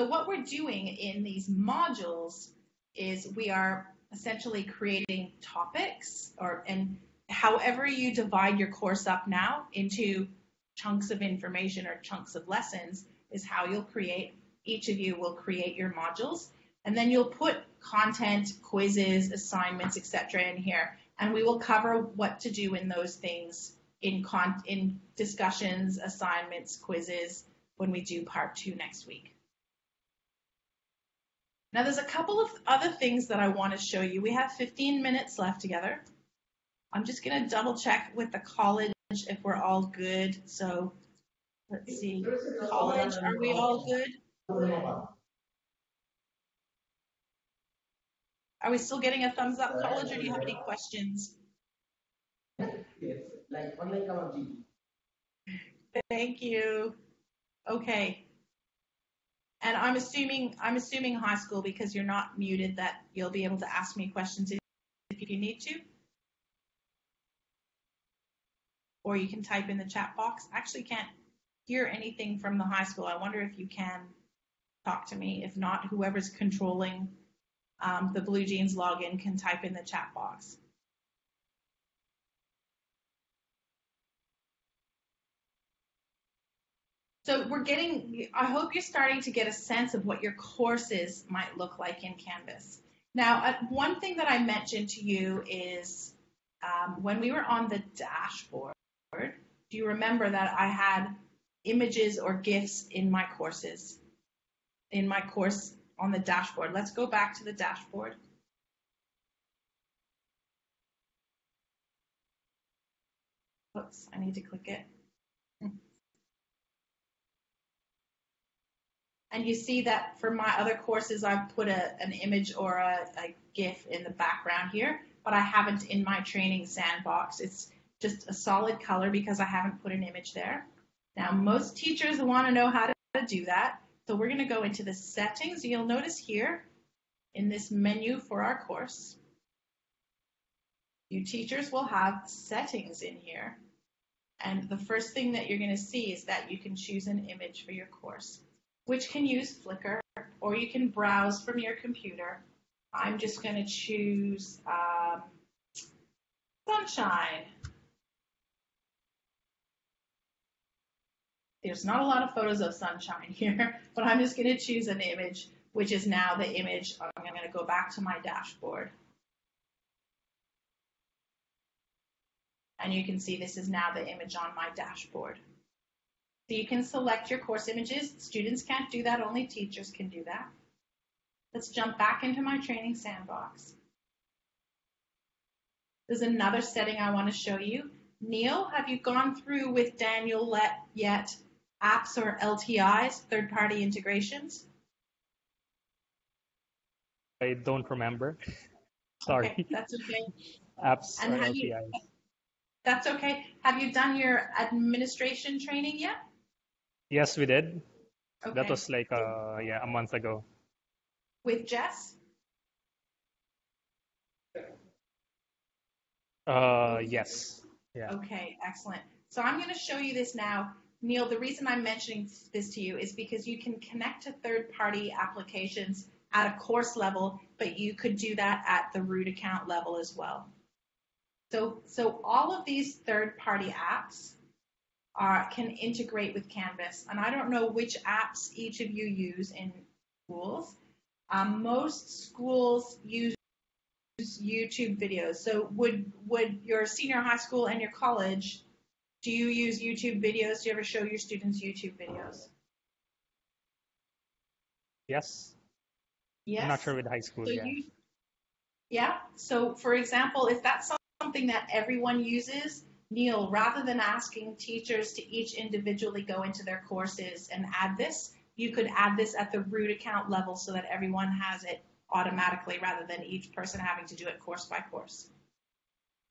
Speaker 2: So what we're doing in these modules is we are essentially creating topics or and however you divide your course up now into chunks of information or chunks of lessons is how you'll create each of you will create your modules. And then you'll put content quizzes assignments etc in here. And we will cover what to do in those things in con- in discussions assignments quizzes when we do part 2 next week now there's a couple of other things that I want to show you. We have 15 minutes left together. I'm just going to double check with the college if we're all good. So let's see. College, are we all good? Are we still getting a thumbs up, college, or do you have any questions? Yes, like online Thank you. Okay. And I'm assuming I'm assuming high school because you're not muted that you'll be able to ask me questions if you need to. Or you can type in the chat box. I actually can't hear anything from the high school. I wonder if you can talk to me. If not, whoever's controlling um, the Blue Jeans login can type in the chat box. So we're getting, I hope you're starting to get a sense of what your courses might look like in Canvas. Now, uh, one thing that I mentioned to you is um, when we were on the dashboard, do you remember that I had images or GIFs in my courses, in my course on the dashboard? Let's go back to the dashboard. Oops, I need to click it. And you see that for my other courses, I've put a, an image or a, a GIF in the background here, but I haven't in my training sandbox. It's just a solid color because I haven't put an image there. Now, most teachers want to know how to do that. So we're going to go into the settings. You'll notice here in this menu for our course, you teachers will have settings in here. And the first thing that you're going to see is that you can choose an image for your course which can use Flickr, or you can browse from your computer. I'm just going to choose um, Sunshine. There's not a lot of photos of sunshine here, but I'm just going to choose an image, which is now the image. I'm going to go back to my dashboard. And you can see this is now the image on my dashboard. So you can select your course images. Students can't do that, only teachers can do that. Let's jump back into my training sandbox. There's another setting I want to show you. Neil, have you gone through with Daniel yet apps or LTIs, third-party integrations?
Speaker 3: I don't remember. Sorry.
Speaker 2: Okay, that's okay.
Speaker 3: apps
Speaker 2: and
Speaker 3: or
Speaker 2: LTIs. You, that's okay. Have you done your administration training yet?
Speaker 3: Yes, we did.
Speaker 2: Okay.
Speaker 3: That was like uh yeah, a month ago.
Speaker 2: With Jess?
Speaker 3: Uh yes. Yeah.
Speaker 2: Okay, excellent. So I'm going to show you this now. Neil, the reason I'm mentioning this to you is because you can connect to third-party applications at a course level, but you could do that at the root account level as well. So, so all of these third-party apps are, can integrate with Canvas. And I don't know which apps each of you use in schools. Um, most schools use YouTube videos. So would would your senior high school and your college, do you use YouTube videos? Do you ever show your students YouTube videos?
Speaker 3: Yes.
Speaker 2: Yes.
Speaker 3: I'm not sure with high school.
Speaker 2: So
Speaker 3: yeah.
Speaker 2: you, yeah. So for example, if that's something that everyone uses, Neil, rather than asking teachers to each individually go into their courses and add this, you could add this at the root account level so that everyone has it automatically rather than each person having to do it course by course.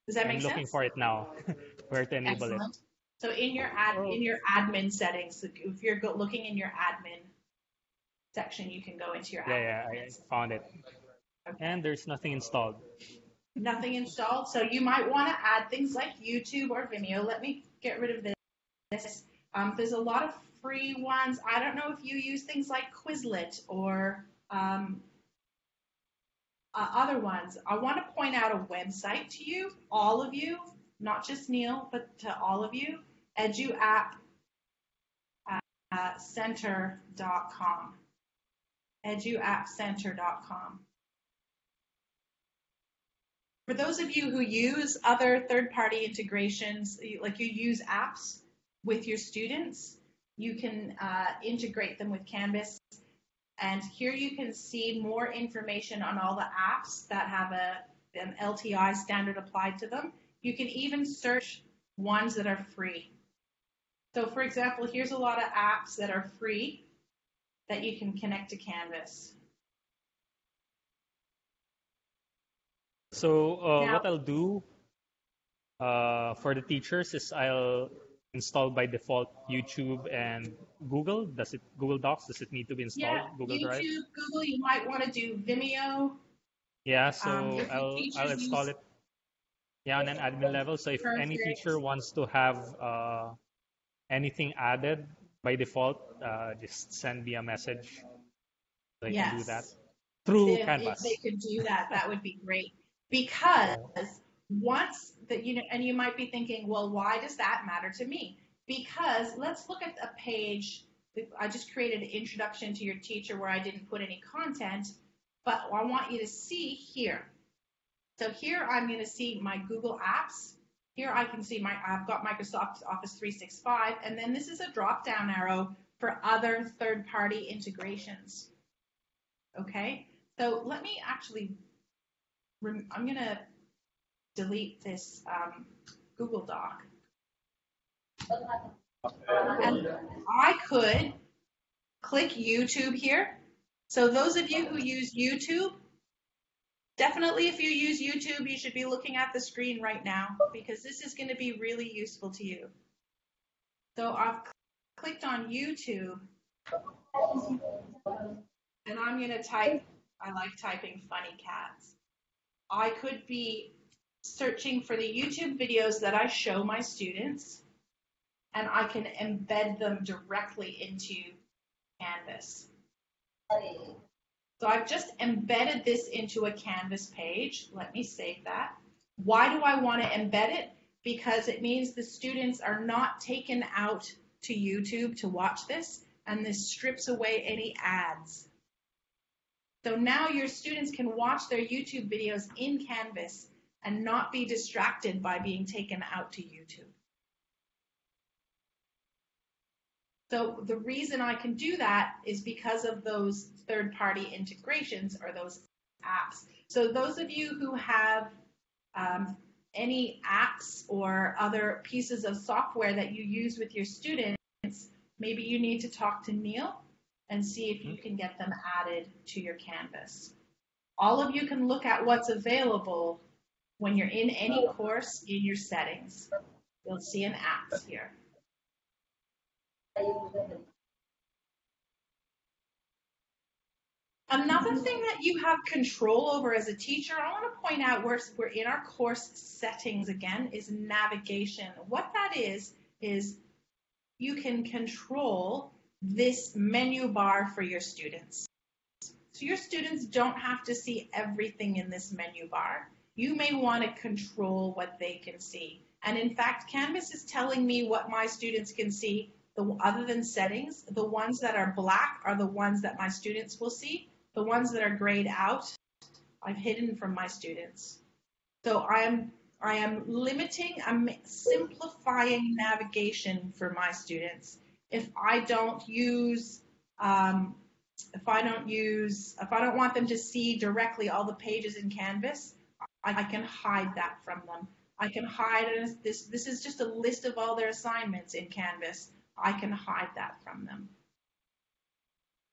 Speaker 2: Does that
Speaker 3: I'm
Speaker 2: make
Speaker 3: looking for it now, where to enable
Speaker 2: Excellent.
Speaker 3: it.
Speaker 2: So in your ad,
Speaker 3: Oh.
Speaker 2: in your admin settings, if you're looking in your admin section, you can go into your
Speaker 3: Yeah,
Speaker 2: admin.
Speaker 3: yeah, I found it. And there's nothing installed.
Speaker 2: Nothing installed. So you might want to add things like YouTube or Vimeo. Let me get rid of this. Um, there's a lot of free ones. I don't know if you use things like Quizlet or um, uh, other ones. I want to point out a website to you, all of you, not just Neil, but to all of you, eduappcenter.com. eduappcenter.com. For those of you who use other third-party integrations, like you use apps with your students, you can uh, integrate them with Canvas. And here you can see more information on all the apps that have a, an LTI standard applied to them. You can even search ones that are free. So for example, here's a lot of apps that are free that you can connect to Canvas.
Speaker 3: So uh, what I'll do uh, for the teachers is I'll install by default YouTube and Google. Does it Google Docs? Does it need to be installed?
Speaker 2: Yeah,
Speaker 3: Google
Speaker 2: YouTube,
Speaker 3: Drive.
Speaker 2: Google, you might want to do Vimeo.
Speaker 3: Yeah. So
Speaker 2: Um,
Speaker 3: I'll I'll install it. Yeah, on an admin level. So if any teacher wants to have uh, anything added by default, uh, just send me a message. They can do that
Speaker 2: Yes.
Speaker 3: through
Speaker 2: If, if
Speaker 3: Canvas.
Speaker 2: they could do that, that would be great. Because once that you know, and you might be thinking, well, why does that matter to me? Because let's look at a page. I just created an introduction to your teacher where I didn't put any content, but I want you to see here. So here I'm going to see my Google Apps. Here I can see my I've got Microsoft Office 365, and then this is a drop down arrow for other third party integrations. Okay, so let me actually, rem- I'm going to delete this um, Google Doc. And I could click YouTube here. So those of you who use YouTube, definitely if you use YouTube, you should be looking at the screen right now because this is going to be really useful to you. So I've clicked on YouTube and I'm going to type, I like typing funny cats. I could be searching for the YouTube videos that I show my students and I can embed them directly into Canvas. So I've just embedded this into a Canvas page. Let me save that. Why do I want to embed it? Because it means the students are not taken out to YouTube to watch this, and this strips away any ads. So now your students can watch their YouTube videos in Canvas and not be distracted by being taken out to YouTube. So the reason I can do that is because of those third-party integrations or those apps. So those of you who have um, any apps or other pieces of software that you use with your students, maybe you need to talk to Neil and see if you mm-hmm. can get them added to your Canvas. All of you can look at what's available when you're in any course in your settings. You'll see an apps here. Another mm-hmm. thing that you have control over as a teacher, I want to point out where we're in our course settings again, is navigation. What that is, is you can control this menu bar for your students. So your students don't have to see everything in this menu bar. You may want to control what they can see. And in fact, Canvas is telling me what my students can see. The, other than settings, the ones that are black are the ones that my students will see. The ones that are grayed out, I've hidden from my students. So I am I am limiting, I'm simplifying navigation for my students. If I don't use, um, if I don't use, if I don't want them to see directly all the pages in Canvas, I, I can hide that from them. I can hide this. This is just a list of all their assignments in Canvas. I can hide that from them.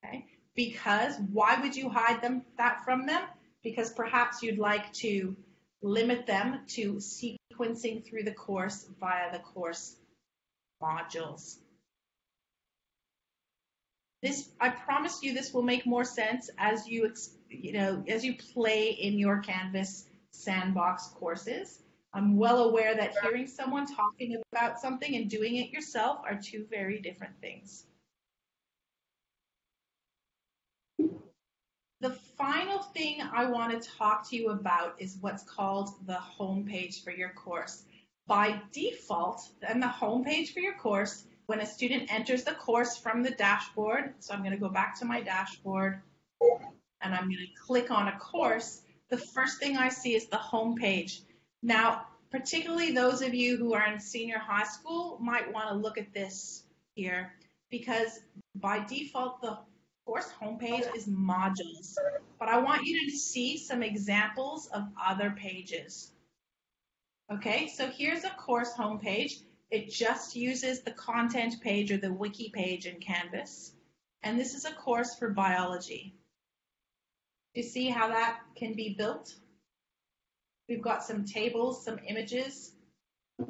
Speaker 2: Okay. Because why would you hide them that from them? Because perhaps you'd like to limit them to sequencing through the course via the course modules. This, I promise you, this will make more sense as you, you know, as you play in your Canvas sandbox courses. I'm well aware that hearing someone talking about something and doing it yourself are two very different things. The final thing I want to talk to you about is what's called the homepage for your course. By default, and the homepage for your course, when a student enters the course from the dashboard, so I'm going to go back to my dashboard and I'm going to click on a course, the first thing I see is the homepage. Now, particularly those of you who are in senior high school might want to look at this here because by default, the course homepage is modules, but I want you to see some examples of other pages. Okay, so here's a course homepage. It just uses the content page or the wiki page in Canvas. And this is a course for biology. You see how that can be built? We've got some tables, some images.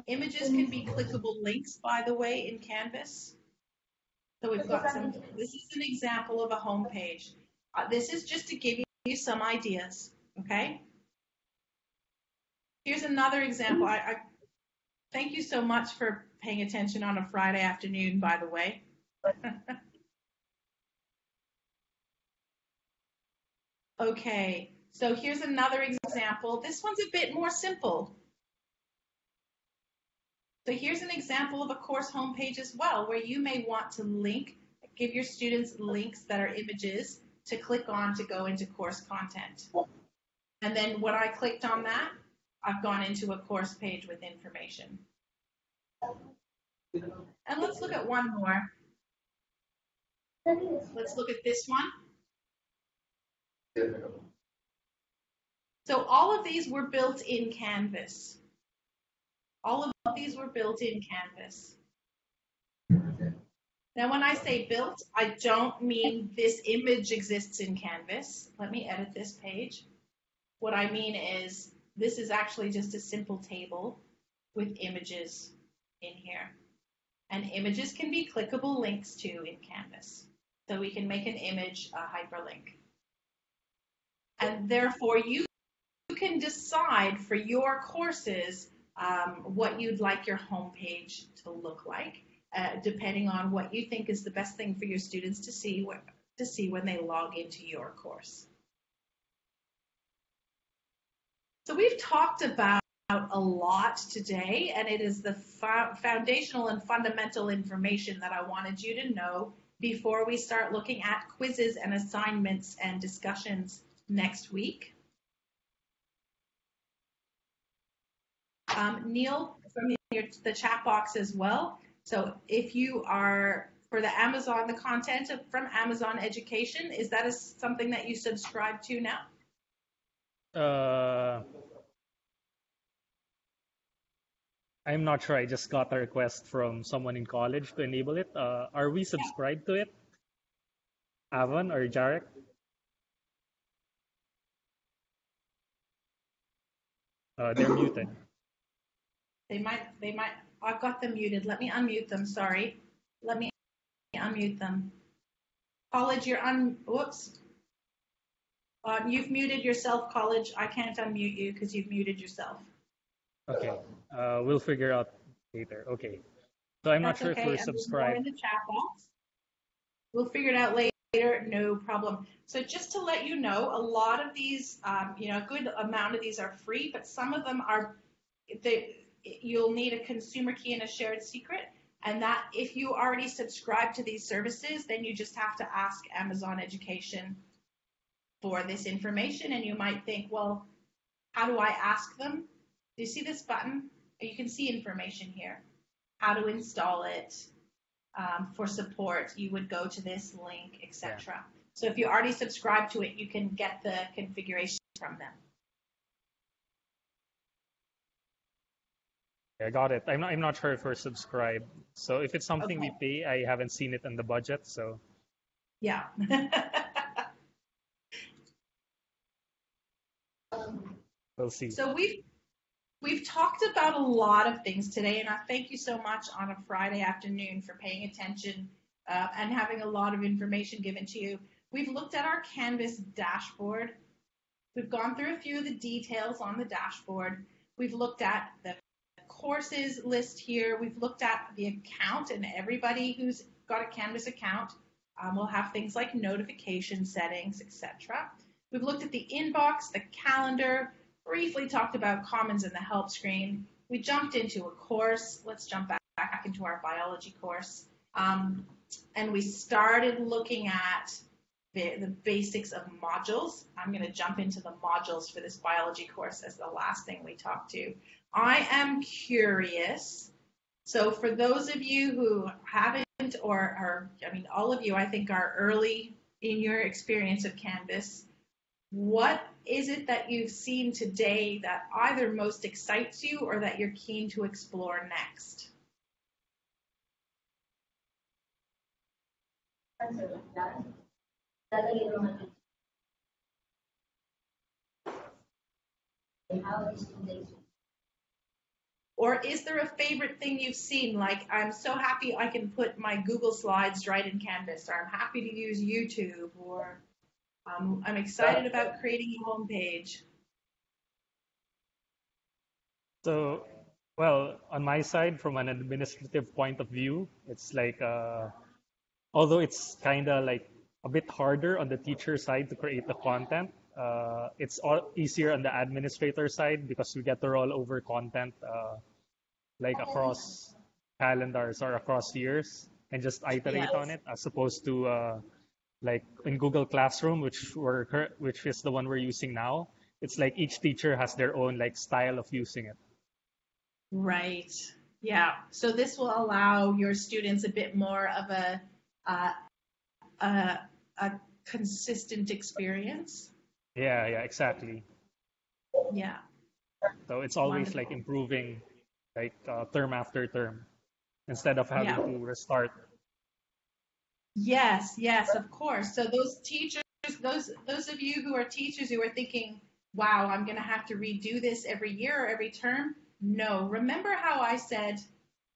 Speaker 2: Images can be clickable links, by the way, in Canvas. So we've got some, this is an example of a home page. Uh, this is just to give you some ideas, okay? Here's another example. I, I thank you so much for paying attention on a Friday afternoon, by the way. okay, so here's another example. This one's a bit more simple. So here's an example of a course homepage as well, where you may want to link, give your students links that are images to click on to go into course content. And then when I clicked on that, I've gone into a course page with information. And let's look at one more. Let's look at this one. So all of these were built in Canvas. All of these were built in Canvas. Now, when I say built, I don't mean this image exists in Canvas. Let me edit this page. What I mean is this is actually just a simple table with images in here. And images can be clickable links to in Canvas. So we can make an image a hyperlink. And therefore, you can decide for your courses um, what you'd like your homepage to look like, uh, depending on what you think is the best thing for your students to see what, to see when they log into your course. So we've talked about a lot today, and it is the fo foundational and fundamental information that I wanted you to know before we start looking at quizzes and assignments and discussions next week. Um, Neil from your, the chat box as well. So if you are for the Amazon, the content of, from Amazon Education, is that a, something that you subscribe to now?
Speaker 3: Uh, I'm not sure. I just got a request from someone in college to enable it. Uh, are we subscribed to it? Avon or Jarek? Uh, they're muted.
Speaker 2: They might, they might, I've got them muted. Let me unmute them, sorry. Let me unmute them. College, you're un, whoops. Uh, you've muted yourself, College. I can't unmute you because you've muted yourself.
Speaker 3: Okay, uh, we'll figure out later. Okay, so I'm
Speaker 2: That's
Speaker 3: not sure
Speaker 2: okay.
Speaker 3: if we're
Speaker 2: and
Speaker 3: subscribed.
Speaker 2: in the chat box. We'll figure it out later. later, no problem. So just to let you know, a lot of these, um, you know, a good amount of these are free, but some of them are, they, you'll need a consumer key and a shared secret. And that if you already subscribe to these services, then you just have to ask Amazon Education for this information. And you might think, well, how do I ask them? Do you see this button? You can see information here. How to install it. Um, for support, you would go to this link, etc. Yeah. So if you already subscribe to it, you can get the configuration from them.
Speaker 3: I got it. I'm not, I'm not sure if we're subscribed. So if it's something okay. we pay, I haven't seen it in the budget. So
Speaker 2: yeah.
Speaker 3: we'll see.
Speaker 2: So we've we've talked about a lot of things today, and I thank you so much on a Friday afternoon for paying attention uh, and having a lot of information given to you. We've looked at our Canvas dashboard. We've gone through a few of the details on the dashboard. We've looked at the courses list here. We've looked at the account and everybody who's got a Canvas account um, will have things like notification settings, etc. We've looked at the inbox, the calendar, briefly talked about commons in the help screen. We jumped into a course. Let's jump back, back into our biology course. Um, and we started looking at the, the basics of modules. I'm going to jump into the modules for this biology course as the last thing we talk to. I am curious. So for those of you who haven't or are, I mean, all of you, I think are early in your experience of Canvas, what is it that you've seen today that either most excites you or that you're keen to explore next? Or is there a favorite thing you've seen? Like, I'm so happy I can put my Google Slides right in Canvas, or I'm happy to use YouTube, or um, I'm excited about creating a homepage.
Speaker 3: So, well, on my side, from an administrative point of view, it's like, uh, although it's kind of like a bit harder on the teacher side to create the content, uh, it's all easier on the administrator side because we get to roll over content uh, like across calendars or across years and just iterate yes. on it as opposed to uh, like in Google Classroom, which we're which is the one we're using now, it's like each teacher has their own like style of using it.
Speaker 2: Right. Yeah. So this will allow your students a bit more of a uh, a, a consistent experience.
Speaker 3: Yeah. Yeah. Exactly.
Speaker 2: Yeah.
Speaker 3: So it's always Wonderful. like improving, like uh, term after term, instead of having yeah. to restart
Speaker 2: Yes, yes, of course. So those teachers, those those of you who are teachers who are thinking, "Wow, I'm going to have to redo this every year or every term." No, remember how I said,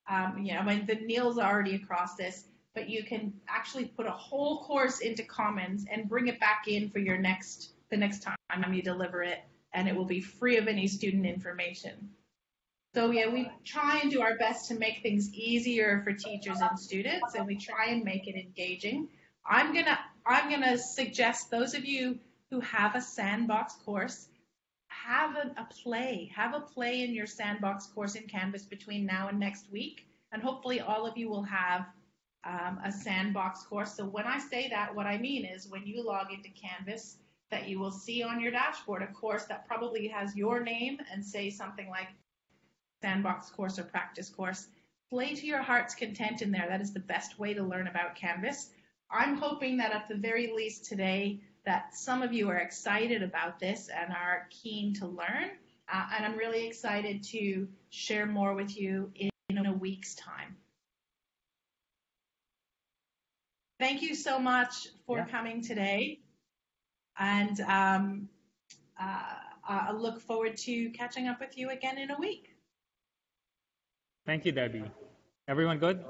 Speaker 2: um, you know, mean, the Neil's already across this, but you can actually put a whole course into Commons and bring it back in for your next the next time you deliver it, and it will be free of any student information. So yeah, we try and do our best to make things easier for teachers and students, and we try and make it engaging. I'm gonna I'm gonna suggest those of you who have a sandbox course have a, a play, have a play in your sandbox course in Canvas between now and next week, and hopefully all of you will have um, a sandbox course. So when I say that, what I mean is when you log into Canvas, that you will see on your dashboard a course that probably has your name and say something like sandbox course or practice course. Play to your heart's content in there. That is the best way to learn about Canvas. I'm hoping that at the very least today that some of you are excited about this and are keen to learn. Uh, and I'm really excited to share more with you in, in a week's time. Thank you so much for yeah. coming today. And um, uh, I look forward to catching up with you again in a week.
Speaker 3: Thank you, Debbie. Everyone good?